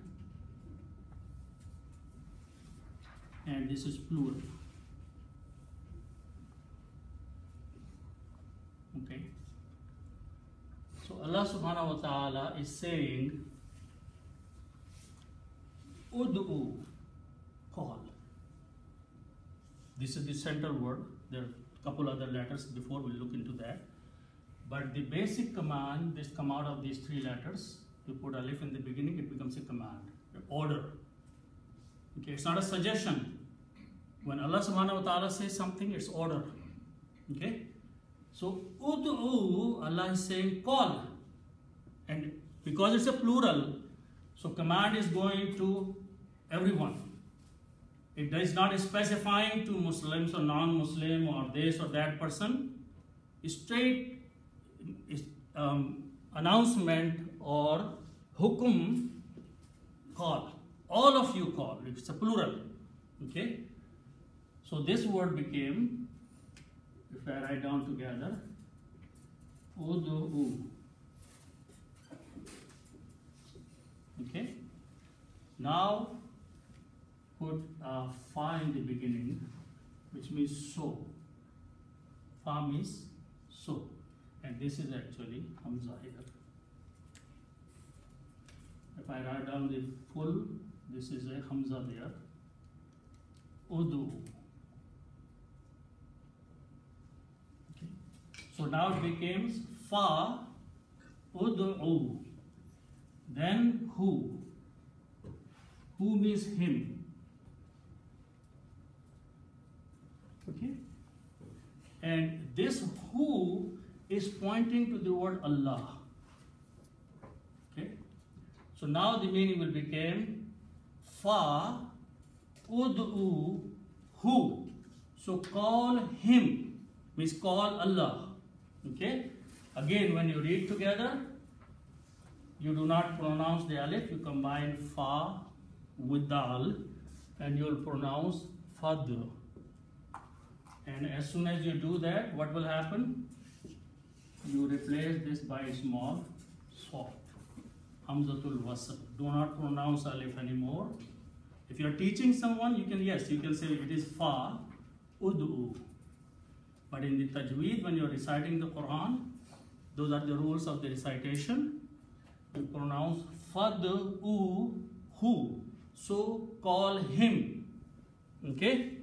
And this is plural. Okay. So Allah subhanahu wa ta'ala is saying Ud'u, call. This is the central word. There couple other letters before we'll look into that. But the basic command, this come out of these three letters. You put alif in the beginning, it becomes a command, an order. Okay, it's not a suggestion. When Allah subhanahu wa ta'ala says something, it's order. Okay? So, ud'u, Allah is saying call. And because it's a plural, so command is going to everyone. It is not specifying to Muslims or non-Muslim or this or that person. Straight um, announcement or hukum call. All of you call. It's a plural. Okay. So this word became, if I write down together, udu'u. Okay. Now put a fa in the beginning, which means so. Fa means so. And this is actually Hamza here. If I write down the full, this is a Hamza there. Udu. So now it becomes Fa Udu'u. Then who? Who means him? Okay? And this who is pointing to the word Allah. Okay? So now the meaning will become Fa Ud'u Who. So call him means call Allah. Okay? Again, when you read together, you do not pronounce the alif, you combine fa with dal and you will pronounce fadr. And as soon as you do that, what will happen? You replace this by small soft. Hamzatul wasl. Do not pronounce alif anymore. If you are teaching someone, you can, yes, you can say it is fa, ud'u. But in the tajweed, when you are reciting the Quran, those are the rules of the recitation. You pronounce fad'u hu. So call him. Okay?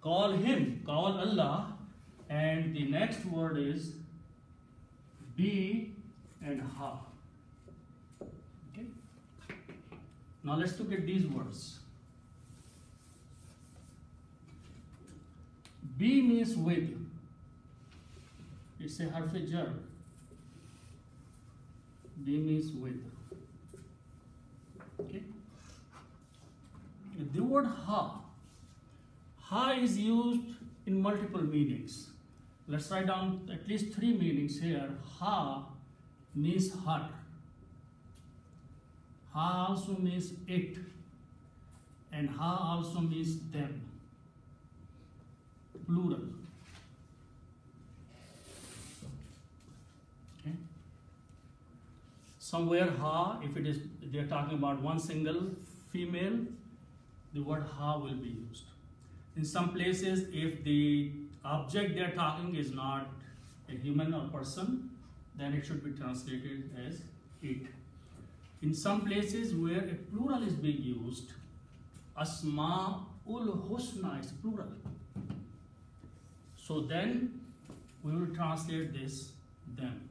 Call him, call Allah. And the next word is be and Ha. Okay. Now let's look at these words. Be means with. It's a harf jar. B means with. Okay. The word ha. Ha is used in multiple meanings. Let's write down at least three meanings here. Ha means her. Ha also means it. And ha also means them. Plural. Okay. Somewhere ha, if it is they are talking about one single female, the word ha will be used. In some places, if the object they are talking is not a human or person, then it should be translated as it. In some places where a plural is being used, asma ul husna is plural. So then we will translate this them.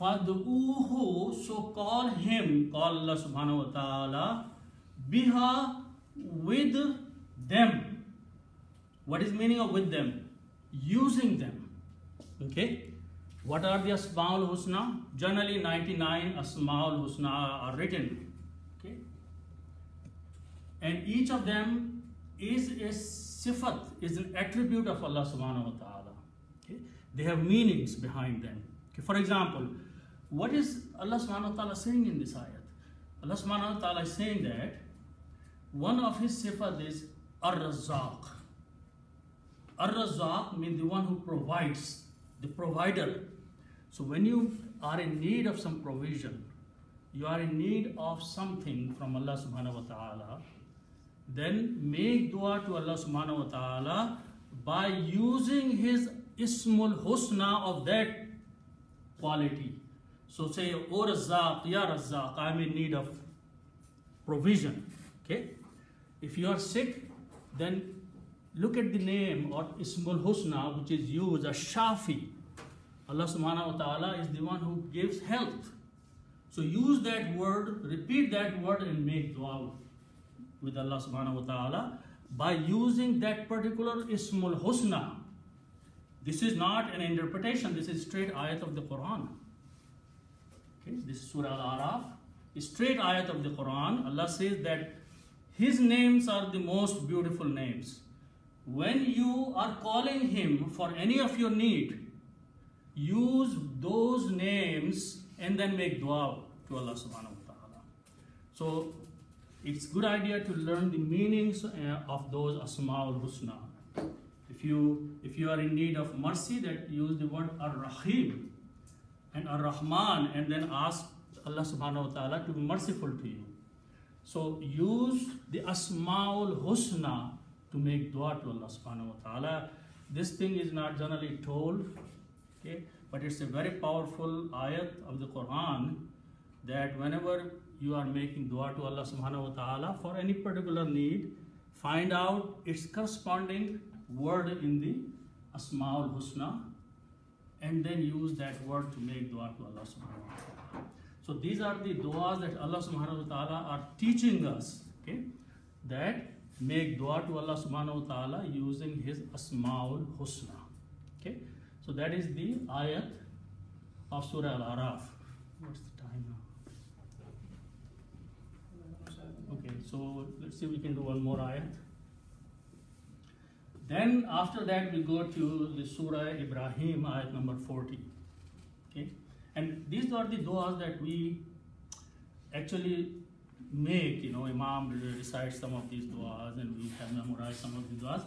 Fad'uhu, so call him, call Allah subhanahu wa ta'ala, biha with them. What is meaning of with them? Using them. Okay? What are the Asma'ul Husna? Generally 99 Asma'ul Husna are written. Okay? And each of them is a sifat, is an attribute of Allah subhanahu wa ta'ala. Okay? They have meanings behind them. Okay? For example, what is Allah subhanahu wa ta'ala saying in this ayat? Allah subhanahu wa ta'ala is saying that one of his sifat is Ar-Razzaq. Ar-Razzaq means the one who provides, the provider. So when you are in need of some provision, you are in need of something from Allah subhanahu wa ta'ala, then make dua to Allah subhanahu wa ta'ala by using his Ismul Husna of that quality. So say, O Razzaq, Ya Razzaq, I am in need of provision. Okay? If you are sick, then look at the name or Ismul Husna, which is used as Shafi. Allah subhanahu wa ta'ala is the one who gives health. So use that word, repeat that word, and make dua with Allah subhanahu wa ta'ala by using that particular Ismul Husna. This is not an interpretation, this is straight ayat of the Quran. Okay, this is Surah Al Araf, straight ayat of the Quran. Allah says that His names are the most beautiful names. When you are calling Him for any of your need, use those names and then make dua to Allah subhanahu wa ta'ala. So it's good idea to learn the meanings uh, of those asma'ul husna. If you if you are in need of mercy, that use the word ar-rahim and ar-rahman and then ask Allah subhanahu wa ta'ala to be merciful to you. So use the asma'ul husna to make dua to Allah subhanahu wa ta'ala. This thing is not generally told, okay, but it's a very powerful ayat of the Quran that whenever you are making dua to Allah subhanahu wa ta'ala for any particular need, find out its corresponding word in the Asma'ul Husna and then use that word to make dua to Allah subhanahu wa ta'ala. So these are the duas that Allah subhanahu wa ta'ala are teaching us, okay, that make dua to Allah subhanahu wa ta'ala using his Asma'ul Husna. Okay, so that is the ayat of Surah Al Araf. What's the time now? Okay, so let's see we can do one more ayat. Then after that we go to the Surah Ibrahim, ayat number 40. And these are the du'as that we actually make. You know, Imam recites some of these du'as and we have memorized some of the du'as.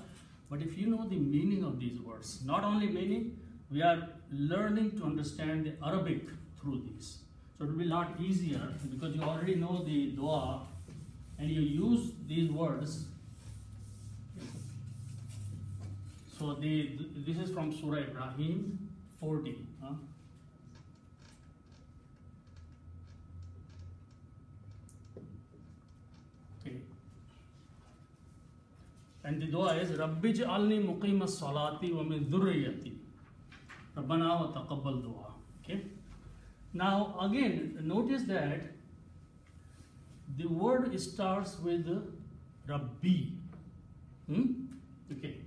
But if you know the meaning of these words, not only meaning, we are learning to understand the Arabic through these. So it will be a lot easier because you already know the dua and you use these words. So the this is from Surah Ibrahim 40. Huh? Okay. And the dua is Rabbi ja'alni muqima salati wa min dhurriyati. Rabbana wa taqabbal dua. Okay. Now again, notice that the word starts with Rabbi. Hmm? Okay.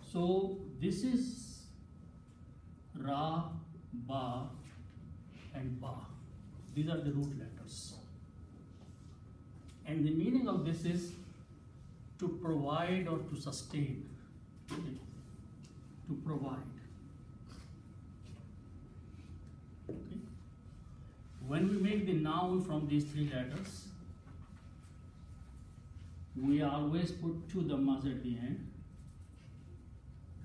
So this is Ra, Ba, and Ba. These are the root letters. And the meaning of this is to provide or to sustain. Okay. To provide. Okay. When we make the noun from these three letters, we always put two dhammas at the end.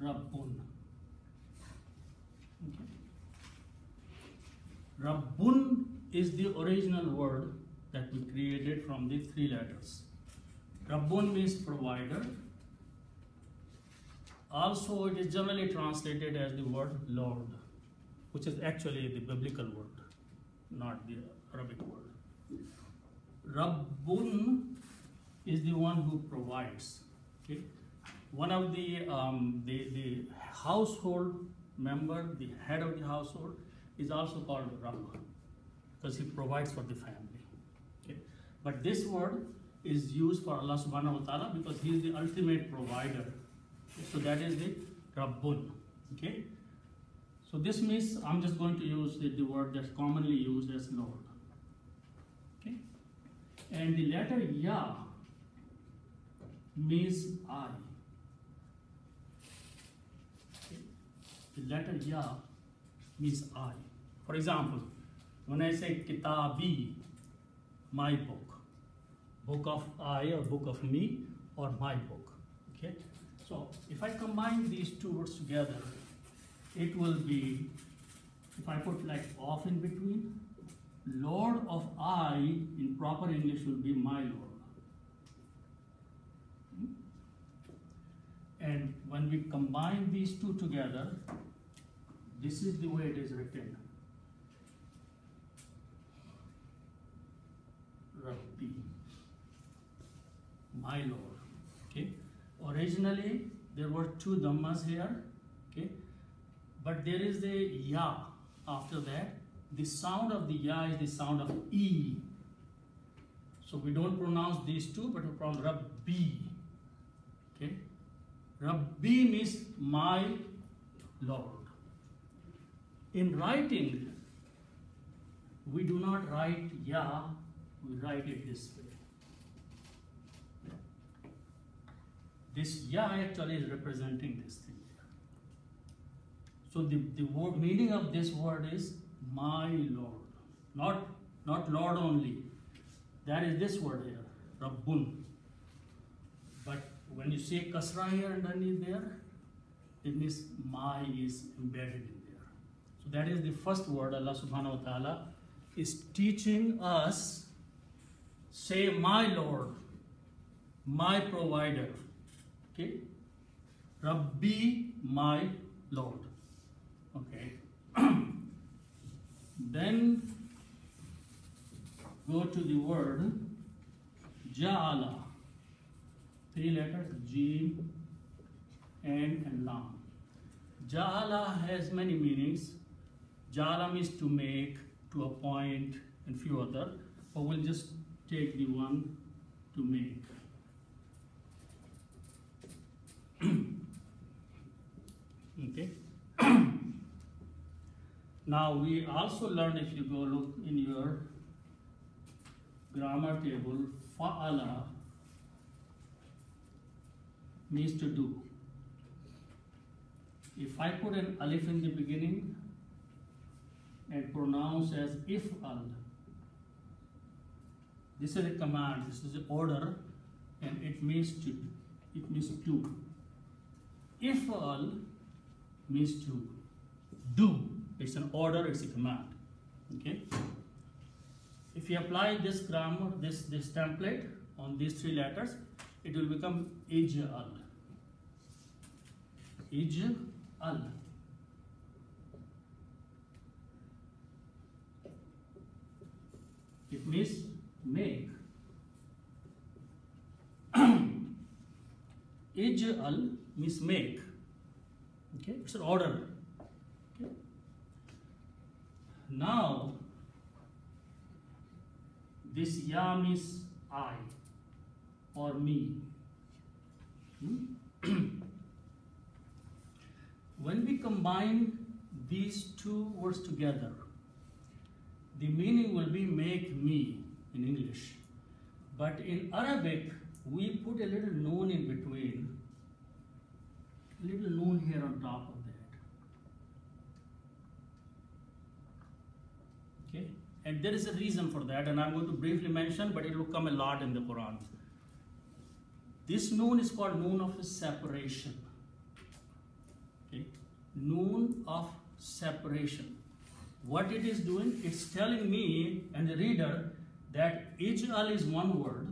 Rabbun. Okay. Rabbun is the original word that we created from these three letters. Rabbun means provider. Also, it is generally translated as the word Lord, which is actually the biblical word, not the Arabic word. Rabbun is the one who provides. Okay? One of the, um, the, the household member, the head of the household, is also called Rabb because he provides for the family. Okay? But this word is used for Allah subhanahu wa ta'ala because he is the ultimate provider. So that is the Rabbun. Okay? So this means I'm just going to use the, the word that's commonly used as Lord. Okay? And the letter Ya means I. Okay? The letter Ya means I. For example, when I say Kitabi, my book, book of I or book of me or my book. Okay? So if I combine these two words together, it will be, if I put like off in between, Lord of I in proper English will be my Lord. Hmm? And when we combine these two together, this is the way it is written. Rabbi, my Lord. Okay. Originally, there were two dhammas here. Okay. But there is the ya after that. The sound of the ya is the sound of e. So we don't pronounce these two, but we pronounce Rabbi. Okay. Rabbi means my Lord. In writing, we do not write ya, we write it this way. This ya actually is representing this thing. So the, the word meaning of this word is my Lord. Not, not Lord only. That is this word here, Rabbun. But when you say kasra here and underneath there, it means my is embedded in there. So that is the first word Allah subhanahu wa ta'ala is teaching us say my Lord, my provider. Okay? Rabbi, my Lord. Okay. then go to the word Ja'ala. Three letters Ain, and Lam. Ja'ala has many meanings. Ja'ala means to make, to appoint, and few other. But we'll just take the one to make. okay. now we also learn if you go look in your grammar table, fa'ala means to do. If I put an alif in the beginning and pronounce as if al, this is a command, this is an order, and it means to, it means to. If al means to do. It's an order, it's a command. Okay? If you apply this grammar, this, this template on these three letters, it will become ij'al. Ij'al. It means make. Ij'al means make. Okay, it's an order. Okay. Now, this ya means I or me. Hmm? when we combine these two words together, the meaning will be make me in English. But in Arabic, we put a little noon in between, little noon here on top of that. Okay, and there is a reason for that, and I'm going to briefly mention, but it will come a lot in the Quran. This noon is called noon of separation. Okay, noon of separation. What it is doing, it's telling me and the reader that ij'al is one word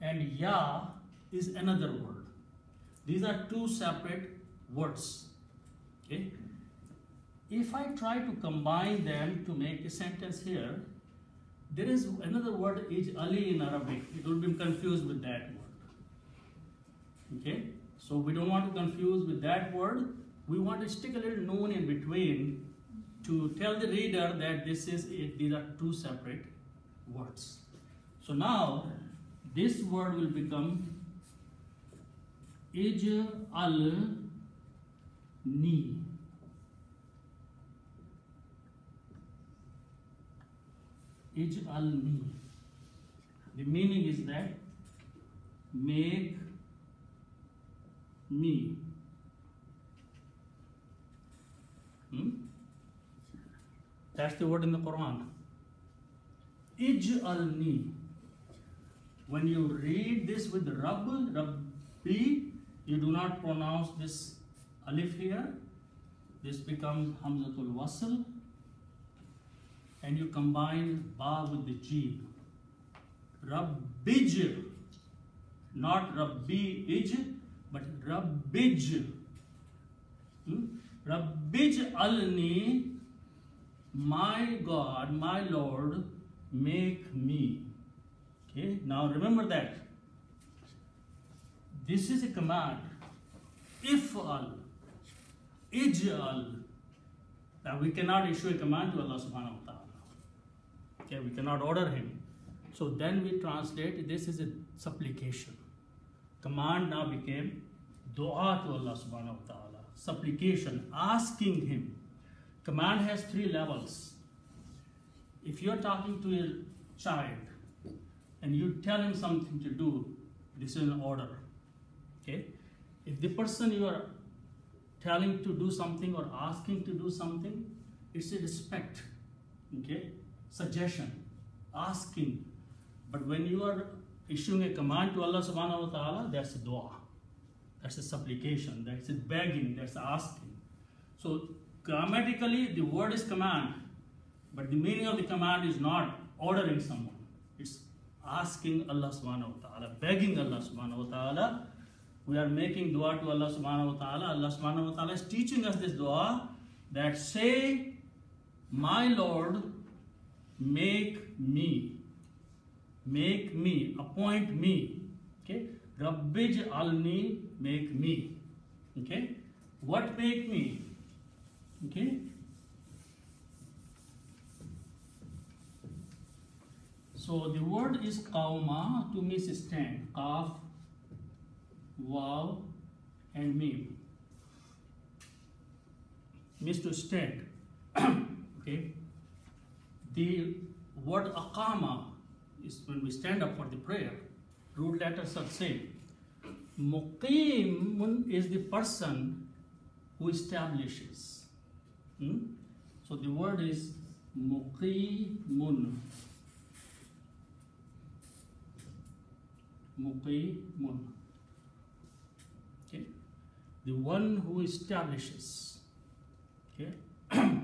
and ya is another word. These are two separate words. Okay. If I try to combine them to make a sentence here, there is another word ij'ali in Arabic. It will be confused with that word. Okay. So we don't want to confuse with that word. We want to stick a little noon in between to tell the reader that this is it, these are two separate words. So now this word will become ij al ni. Ij al ni. The meaning is that make me. Hmm? That's the word in the Quran. Ij'alni. When you read this with Rabb, Rabbi, you do not pronounce this alif here. This becomes Hamzatul Wasl. And you combine Ba with the Jeem. Rabbij. Not Rabbi Ij, but Rabbij. Hmm? Rabbij alni my God, my Lord, make me. Okay, now remember that. This is a command. If al, ij'al. Now we cannot issue a command to Allah subhanahu wa ta'ala. Okay, we cannot order him. So then we translate this is a supplication. Command now became dua to Allah subhanahu wa ta'ala. Supplication, asking him. Command has three levels. If you're talking to a child and you tell him something to do, this is an order. Okay? If the person you are telling to do something or asking to do something, it's a respect. Okay? Suggestion, asking. But when you are issuing a command to Allah subhanahu wa ta'ala, that's a dua. That's a supplication, that's a begging, that's asking. So grammatically the word is command, but the meaning of the command is not ordering someone. It's asking Allah subhanahu wa ta'ala, begging Allah subhanahu wa ta'ala. We are making dua to Allah subhanahu wa ta'ala. Allah subhanahu wa ta'ala is teaching us this dua that say, My Lord, make me. Make me, appoint me. Okay? Rabbij alni, make me. Okay? What make me? Okay? So the word is qawma to means stand. Qaf, waw, and mim. Means to stand. okay? The word aqama is when we stand up for the prayer. Root letters are same. Muqim is the person who establishes. Hmm? So the word is muqimun. Muqimun. The one who establishes. Okay? okay,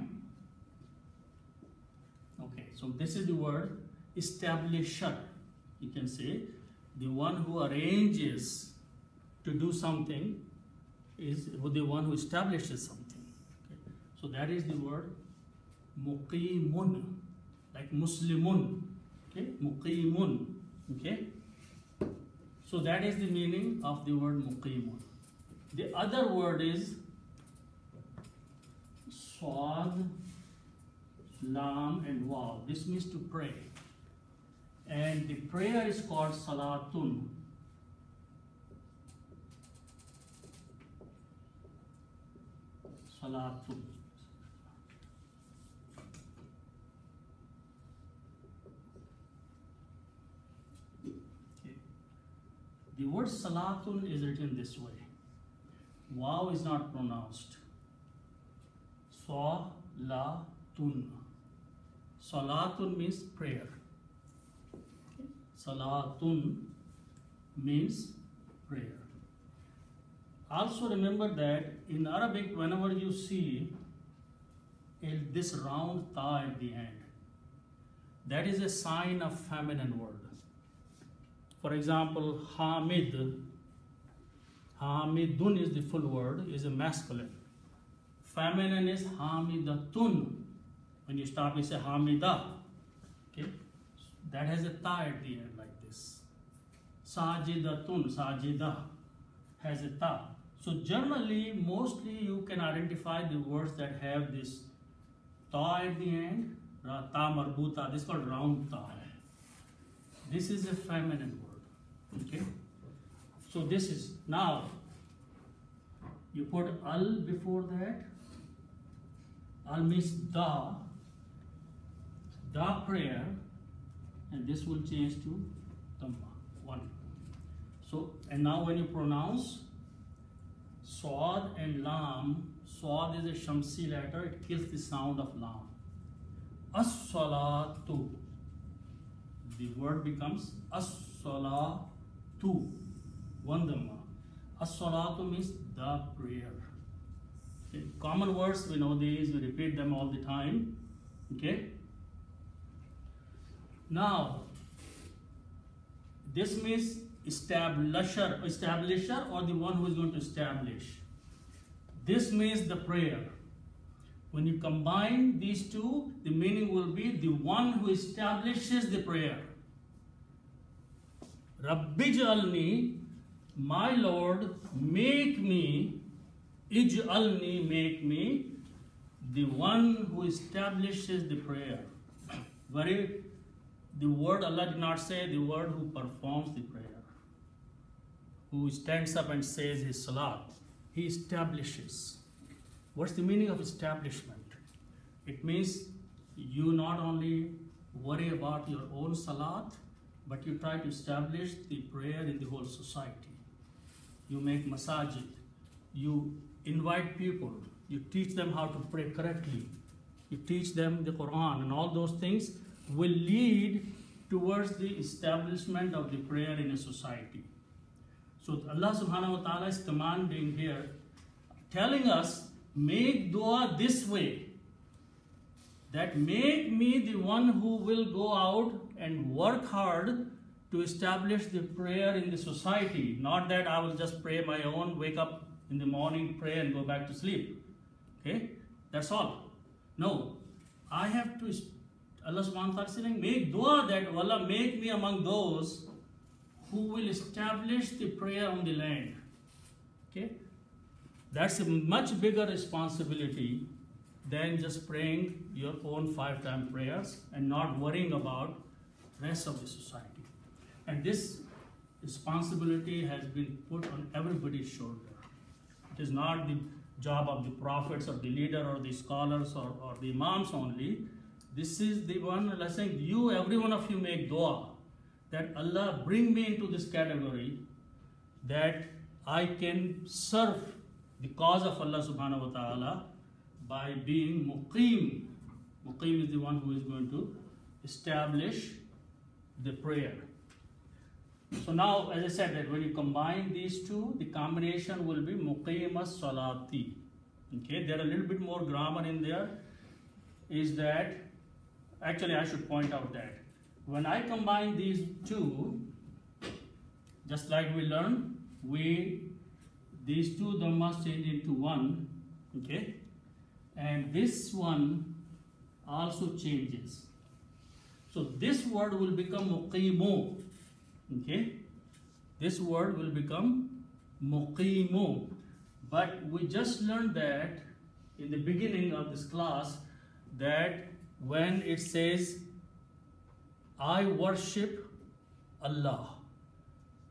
so this is the word establisher. You can say the one who arranges to do something is the one who establishes something. Okay? So that is the word muqimun, like muslimun. Okay, muqimun. Okay. So that is the meaning of the word muqimun. The other word is swad, lam, and waw. This means to pray. And the prayer is called salatun. Salatun. The word salatun is written this way. Waw is not pronounced. Salatun. Salatun means prayer. Salatun means prayer. Also remember that in Arabic, whenever you see this round ta at the end, that is a sign of feminine word. For example, Hamid, Hamidun is the full word, is a masculine. Feminine is Hamidatun. When you stop, you say Hamida. Okay? That has a ta at the end like this. Sajidatun, Sajida has a ta. So generally, mostly you can identify the words that have this ta at the end, ta marbuta, this is called round ta. This is a feminine word. Okay? So this is now you put al before that. Al means da, da prayer, and this will change to dhamma, one. So, and now when you pronounce swad and lam, swad is a shamsi letter, it kills the sound of lam. As-salatu. The word becomes as-salatu, one dhamma. As-salatu means the prayer. Okay, Common words, we know these, we repeat them all the time. Okay? Now, this means establisher, establisher or the one who is going to establish. This means the prayer. When you combine these two, the meaning will be the one who establishes the prayer. Rabbi jalni, my Lord, make me, ij'alni, make me, the one who establishes the prayer. Very, the word Allah did not say the word who performs the prayer, who stands up and says his salat. He establishes. What's the meaning of establishment? It means you not only worry about your own salat, but you try to establish the prayer in the whole society. You make masajid, you invite people, you teach them how to pray correctly, you teach them the Quran, and all those things will lead towards the establishment of the prayer in a society. So Allah subhanahu wa ta'ala is commanding here, telling us, make dua this way. That make me the one who will go out and work hard to establish the prayer in the society. Not that I will just pray my own, wake up in the morning, pray and go back to sleep. Okay? That's all. No. I have to Allah subhanahu wa ta'ala make dua that Allah make me among those who will establish the prayer on the land. Okay? That's a much bigger responsibility than just praying your own five time prayers and not worrying about rest of the society. And this responsibility has been put on everybody's shoulder. It is not the job of the prophets or the leader or the scholars or, or the imams only. This is the one saying, you, every one of you make dua that Allah bring me into this category that I can serve the cause of Allah subhanahu wa ta'ala by being muqim. Muqim is the one who is going to establish the prayer. So now, as I said, that when you combine these two, the combination will be muqima salati. Okay, there are a little bit more grammar in there. Is that actually I should point out that when I combine these two, just like we learned, we these two dhammas change into one, okay, and this one also changes. So this word will become muqimu, okay. This word will become muqimu, but we just learned that in the beginning of this class that when it says, I worship Allah.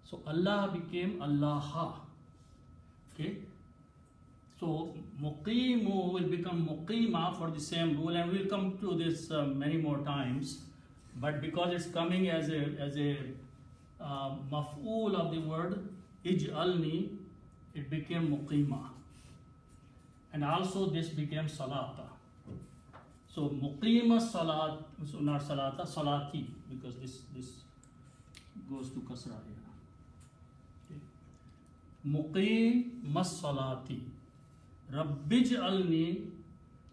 So Allah became Allah. Okay? So muqimu will become muqima for the same rule, and we'll come to this uh, many more times. But because it's coming as a as a uh, maf'ul of the word ij'alni, it became muqima. And also this became salata. So muqima salat, so not salata, salati, because this this goes to kasra here. Okay. Muqim salati. Rabbij alni,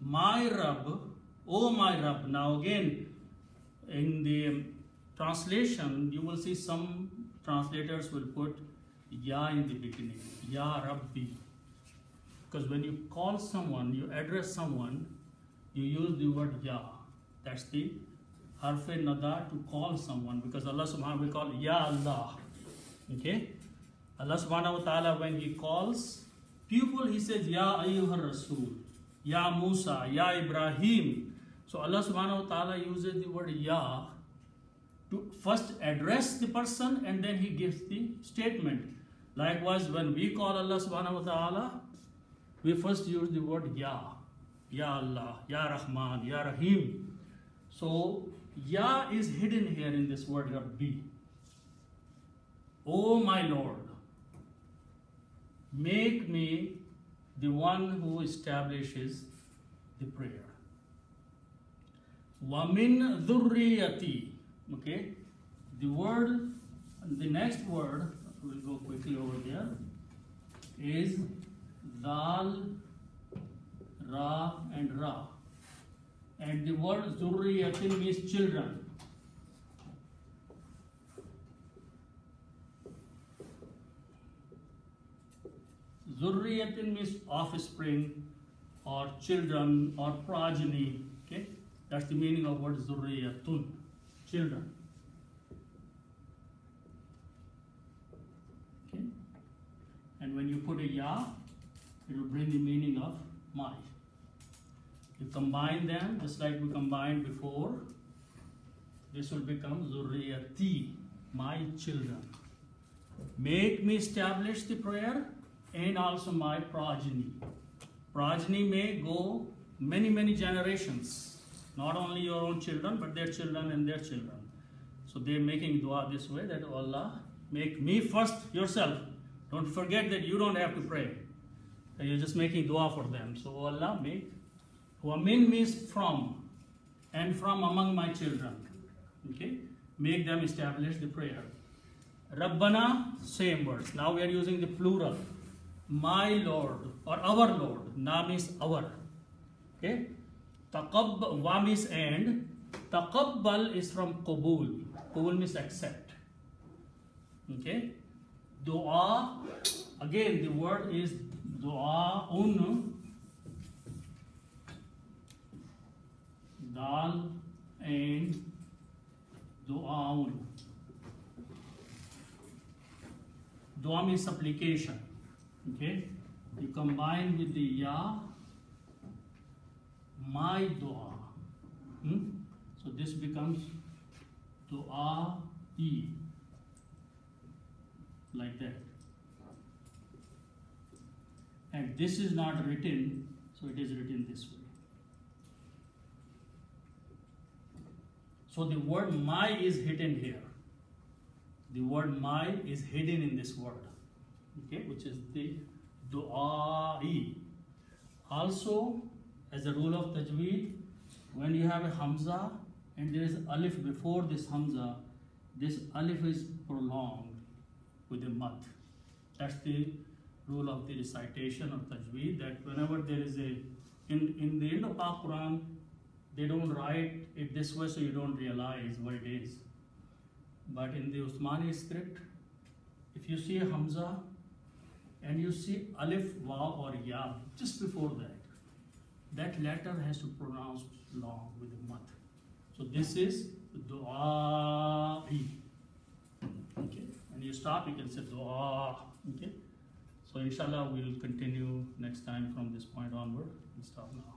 my Rabb, oh my Rabb. Now again, in the translation, you will see some translators will put Ya in the beginning, Ya Rabbi. Because when you call someone, you address someone, you use the word Ya. That's the harf nada to call someone because Allah subhanahu wa ta'ala call Ya Allah. Okay? Allah subhanahu wa ta'ala when he calls people he says Ya ayyuhar Rasul, Ya Musa, Ya Ibrahim. So Allah subhanahu wa ta'ala uses the word Ya to first address the person and then he gives the statement. Likewise, when we call Allah subhanahu wa ta'ala, we first use the word Ya. Ya Allah, Ya Rahman, Ya Rahim. So, Ya is hidden here in this word Rabbi. Oh my Lord, make me the one who establishes the prayer. Wamin dhurriyati. Okay, the word, the next word, we'll go quickly over there, is dal, ra, and ra. And the word zurriyatin means children. Zurriyatin means offspring or children or progeny. Okay, that's the meaning of word zurriyatun, children. Okay, and when you put a ya, it will bring the meaning of my. You combine them just like we combined before. This will become zurriyati, my children. Make me establish the prayer and also my progeny. Progeny may go many, many generations. Not only your own children, but their children and their children. So they're making dua this way that "Oh Allah, make me first yourself. Don't forget that you don't have to pray. You're just making dua for them. So "Oh Allah, make Wamin means from and from among my children. Okay? Make them establish the prayer. Rabbana, same words. Now we are using the plural. My Lord or our Lord. Na means our. Okay? Taqab, wa means and. Taqabbal is from qabul. Qabul means accept. Okay? Dua, again the word is dua un. Dal and du'a du'aun. Dua means supplication. Okay? You combine with the ya, my dua. Hmm? So this becomes dua e. Like that. And this is not written, so it is written this way. So the word my is hidden here. The word my is hidden in this word, okay, which is the du'a'i. Also, as a rule of tajweed, when you have a hamza and there is alif before this hamza, this alif is prolonged with a mad. That's the rule of the recitation of tajweed. That whenever there is a in in the Indo-Pak Quran, they don't write it this way so you don't realize what it is. But in the Usmani script, if you see a Hamza and you see Alif, Wa or Ya just before that, that letter has to pronounce long with a mad. So this is Du'a'i. Okay, and you stop, you can say Du'a. Okay, so inshallah we'll continue next time from this point onward. We'll stop now.